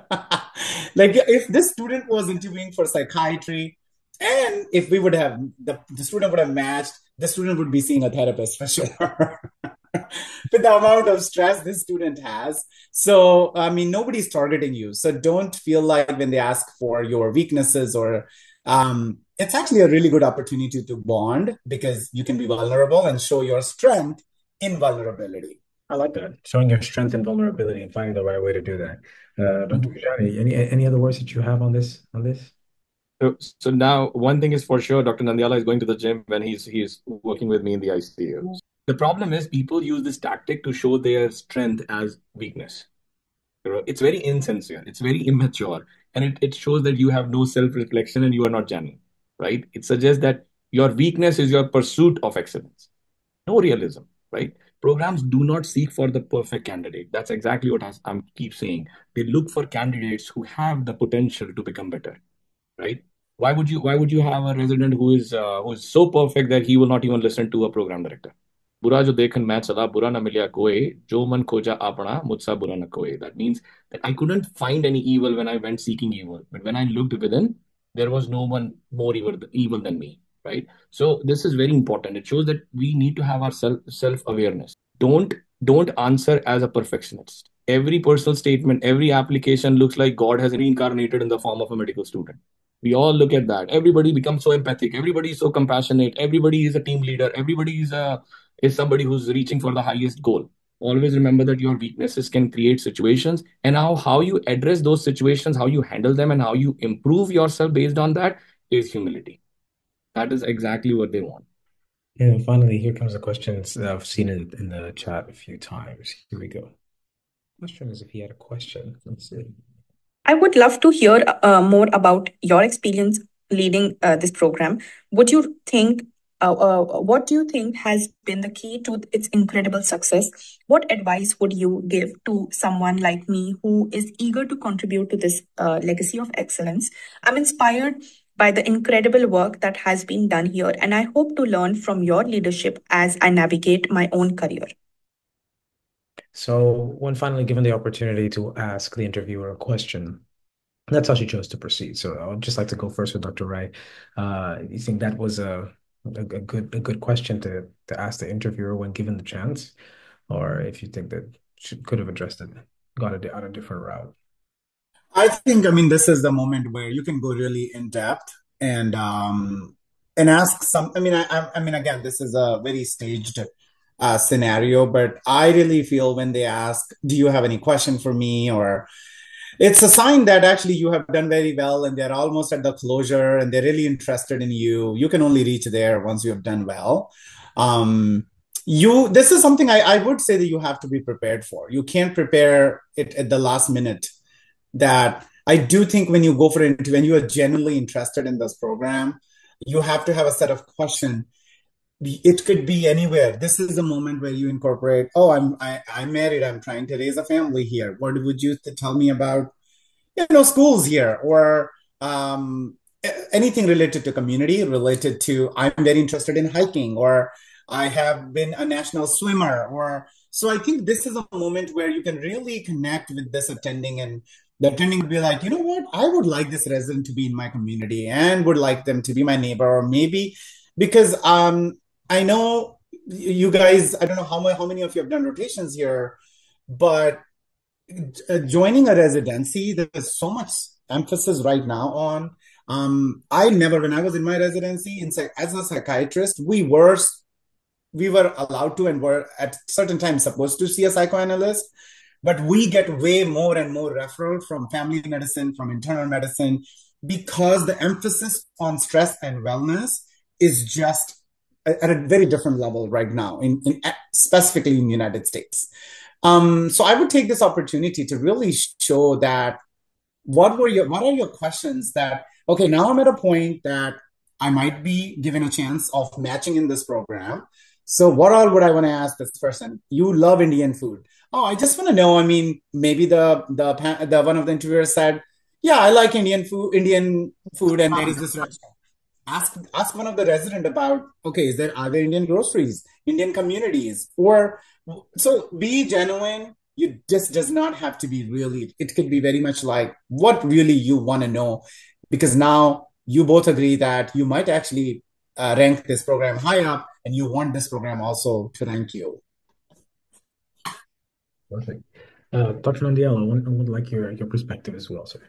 Like if this student was interviewing for psychiatry and if we would have the, the student would have matched the student would be seeing a therapist for sure with the amount of stress this student has so i mean nobody's targeting you so don't feel like when they ask for your weaknesses or um, it's actually a really good opportunity to bond because you can be vulnerable and show your strength in vulnerability I like that. Showing your strength and vulnerability and finding the right way to do that. Uh, Dr. Vijani, any any other words that you have on this on this? So, so now one thing is for sure, Dr. Nandiala is going to the gym when he's he's working with me in the ICU. The problem is people use this tactic to show their strength as weakness. It's very insincere, it's very immature, and it, it shows that you have no self-reflection and you are not genuine, right? It suggests that your weakness is your pursuit of excellence. No realism, right? Programs do not seek for the perfect candidate. That's exactly what I am keep saying. They look for candidates who have the potential to become better, right? why would you why would you have a resident who is uh, who is so perfect that he will not even listen to a program director? Bura jo dekhan main chala bura na milya koe jo man khoja apna mujhsa bura na koe that means that i couldn't find any evil when i went seeking evil. But when i looked within there was no one more evil, evil than me right? So this is very important. It shows that we need to have our self self awareness don't don't answer as a perfectionist. Every personal statement every application looks like god has reincarnated in the form of a medical student we all look at that. Everybody becomes so empathic. Everybody is so compassionate. Everybody is a team leader. Everybody is a is somebody who's reaching for the highest goal. Always remember that your weaknesses can create situations. And how how you address those situations how you handle them and how you improve yourself based on that is humility. That is exactly what they want. And finally here comes the questions that i've seen in the chat a few times. Here we go. Question is if he had a question let's see I would love to hear uh, more about your experience leading uh, this program. Would you think, uh, uh, what do you think has been the key to its incredible success? What advice would you give to someone like me who is eager to contribute to this uh, legacy of excellence? I'm inspired by the incredible work that has been done here, and I hope to learn from your leadership as I navigate my own career. So when finally given the opportunity to ask the interviewer a question, that's how she chose to proceed. So I would just like to go first with Dr. Rai. Uh, you think that was a, a, a good a good question to to ask the interviewer when given the chance, or if you think that she could have addressed it, got it on a different route? I think I mean this is the moment where you can go really in depth and um and ask some. I mean I I mean again this is a very staged uh, scenario, but I really feel when they ask, "Do you have any question for me?" or it's a sign that actually you have done very well and they're almost at the closure and they're really interested in you. You can only reach there once you have done well. Um, you this is something I, I would say that you have to be prepared for. You can't prepare it at the last minute. That I do think when you go for it, when you are genuinely interested in this program, you have to have a set of questions it could be anywhere. This is a moment where you incorporate oh i'm I, am i am married. I'm trying to raise a family here. What would you tell me about you know schools here? Or um, anything related to community related to i'm very interested in hiking or i have been a national swimmer or so i think this is a moment where you can really connect with this attending and the attending would be like you know what? I would like this resident to be in my community and would like them to be my neighbor or maybe because um I know you guys, I don't know how, how many of you have done rotations here, but uh, joining a residency, there's so much emphasis right now on Um, I never, when I was in my residency, in as a psychiatrist, we were we were allowed to and were at certain times supposed to see a psychoanalyst, but we get way more and more referral from family medicine, from internal medicine, because the emphasis on stress and wellness is just at a very different level right now, in, in specifically in the United States. Um, so I would take this opportunity to really show that what were your what are your questions that okay now I'm at a point that I might be given a chance of matching in this program. So what all would I want to ask this person? You love Indian food. Oh, I just want to know. I mean, maybe the the the one of the interviewers said, "Yeah, I like Indian food, Indian food, and there is this restaurant." Ask ask one of the resident about. Okay, is there are there Indian groceries, Indian communities, or so be genuine. You just does not have to be really. It could be very much like what really you want to know, because now you both agree that you might actually uh, rank this program high up, and you want this program also to rank you. Perfect. Uh, Dr. Nandiala, I would, like your, your perspective as well, sir.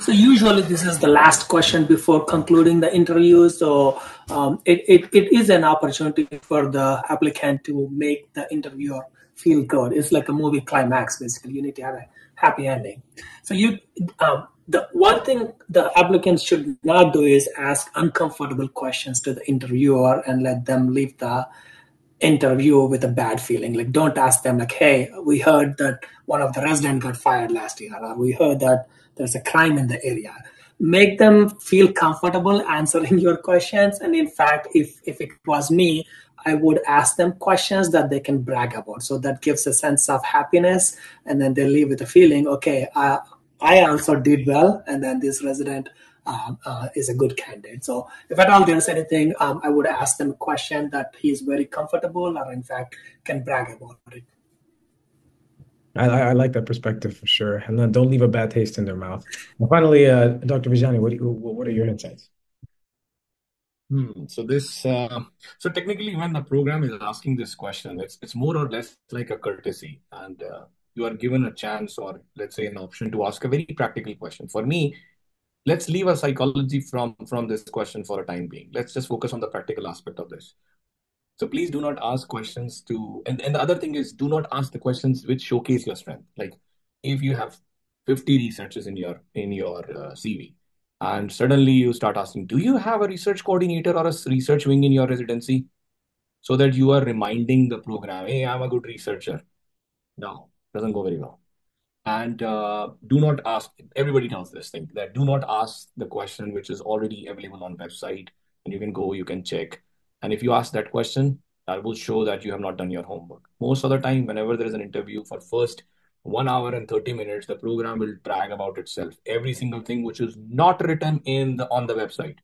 So usually this is the last question before concluding the interview. So um, it, it, it is an opportunity for the applicant to make the interviewer feel good. It's like a movie climax, basically. You need to have a happy ending. So you, um, the one thing the applicants should not do is ask uncomfortable questions to the interviewer and let them leave the interview with a bad feeling. Like, don't ask them like, "Hey, we heard that one of the resident got fired last year," or "We heard that there's a crime in the area." Make them feel comfortable answering your questions. And in fact, if if it was me, I would ask them questions that they can brag about. So that gives a sense of happiness, and then they leave with a feeling, "Okay, I I also did well," and then this resident um, uh, is a good candidate. So if at all there's anything, um, I would ask them a question that he is very comfortable or in fact can brag about it. I, I like that perspective for sure. And then don't leave a bad taste in their mouth. And finally, uh, Dr. Vijani, what, what are your insights? Hmm. So this, uh, so technically, when the program is asking this question, it's it's more or less like a courtesy, and uh, you are given a chance, or let's say, an option to ask a very practical question. For me, let's leave our psychology from from this question for a time being let's just focus on the practical aspect of this so please do not ask questions to and, and the other thing is do not ask the questions which showcase your strength. Like if you have 50 researchers in your in your uh, cv and suddenly you start asking do you have a research coordinator or a research wing in your residency? So that you are reminding the program hey i'm a good researcher. No doesn't go very well. And uh, do not ask everybody knows this thing that do not ask the question which is already available on website and you can go you can check and if you ask that question that will show that you have not done your homework. Most of the time whenever there is an interview for first one hour and 30 minutes the program will brag about itself. Every single thing which is not written in the on the website.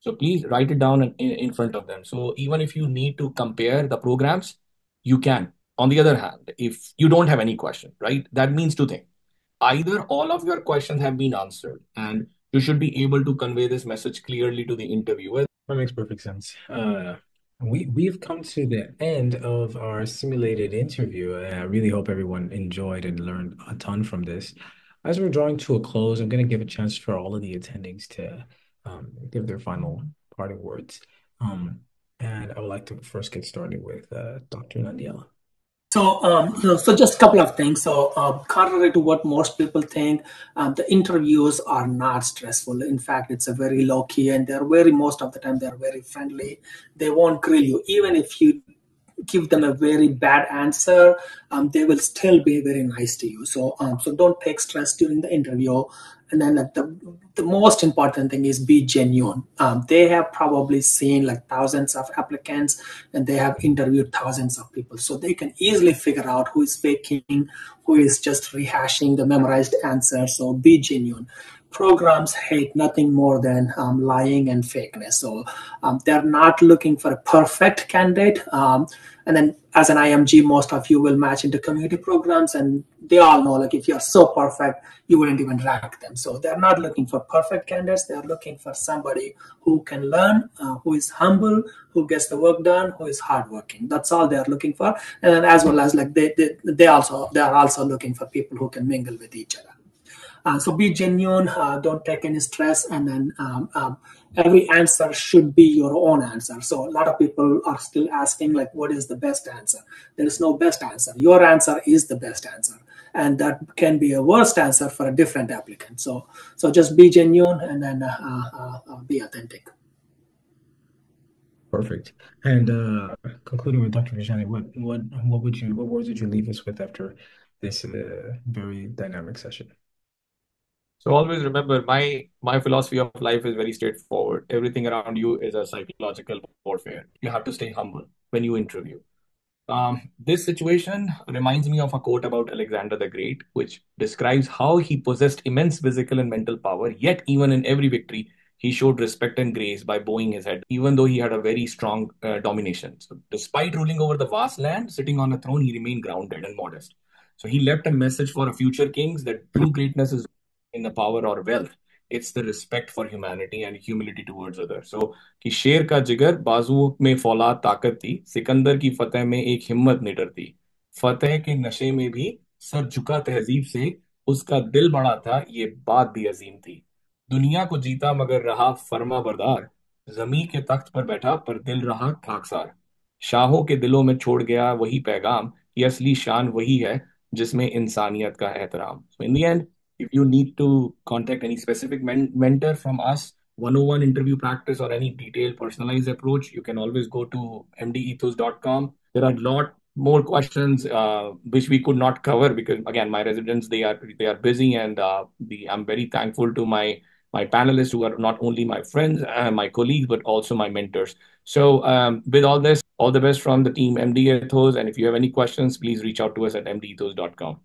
So please write it down in, in front of them. So even if you need to compare the programs you can. On the other hand, if you don't have any question, right, that means two things. Either all of your questions have been answered and you should be able to convey this message clearly to the interviewer. That makes perfect sense. Uh, we we've come to the end of our simulated interview. I really hope everyone enjoyed and learned a ton from this. As we're drawing to a close, I'm going to give a chance for all of the attendings to um, give their final parting words. Um, and I would like to first get started with uh, Dr. Nandiala. So, um, so, so, just a couple of things. So, uh, contrary to what most people think, um, the interviews are not stressful. In fact, it's a very low key, and they're very most of the time they're very friendly. They won't grill you, even if you give them a very bad answer. Um, they will still be very nice to you. So, um, so don't take stress during the interview. And then at the the most important thing is be genuine. Um, they have probably seen like thousands of applicants and they have interviewed thousands of people. So they can easily figure out who is faking, who is just rehashing the memorized answer. So be genuine. Programs hate nothing more than um, lying and fakeness. So um, they're not looking for a perfect candidate. Um, and then as an IMG, most of you will match into community programs and they all know like if you're so perfect, you wouldn't even rank them. So they're not looking for perfect candidates. They're looking for somebody who can learn, uh, who is humble, who gets the work done, who is hardworking. That's all they're looking for. And as well as like they, they, they also, they are also looking for people who can mingle with each other. Uh, so be genuine, uh, don't take any stress, and then um, um, every answer should be your own answer. So a lot of people are still asking, like, what is the best answer? There is no best answer. Your answer is the best answer. And that can be a worst answer for a different applicant. So, so just be genuine and then uh, uh, be authentic. Perfect. And uh, concluding with Dr. Vijani, what what what would you what words would you leave us with after this uh, very dynamic session? So always remember, my my philosophy of life is very straightforward. Everything around you is a psychological warfare. You have to stay humble when you interview. Um, this situation reminds me of a quote about Alexander the Great, which describes how he possessed immense physical and mental power, yet even in every victory, he showed respect and grace by bowing his head, even though he had a very strong uh, domination. So, despite ruling over the vast land, sitting on a throne, he remained grounded and modest. So, he left a message for future kings that true greatness is in the power or wealth. It's the respect for humanity and humility towards others. So, कि शेर का जिगर बाजुओं में फौलाद ताकत थी सिकंदर की फतेह में एक हिम्मत निडर थी फतेह के नशे में भी सर झुका तहजीब से उसका दिल बड़ा था ये बात भी अजीम थी दुनिया को जीता मगर रहा फर्मा बरदार जमी के तख्त पर बैठा पर दिल रहा खाकसार शाहों के दिलों में छोड़ गया वही पैगाम ये असली शान वही है जिसमें इंसानियत का एहतराम in the end if you need to contact any specific men- mentor from us 101 interview practice or any detailed personalized approach you can always go to mdethos.com there are a lot more questions uh, which we could not cover because again my residents they are they are busy and uh, the, i'm very thankful to my my panelists who are not only my friends and my colleagues, but also my mentors. So um, with all this, all the best from the team MD Ethos. And if you have any questions, please reach out to us at mdethos.com.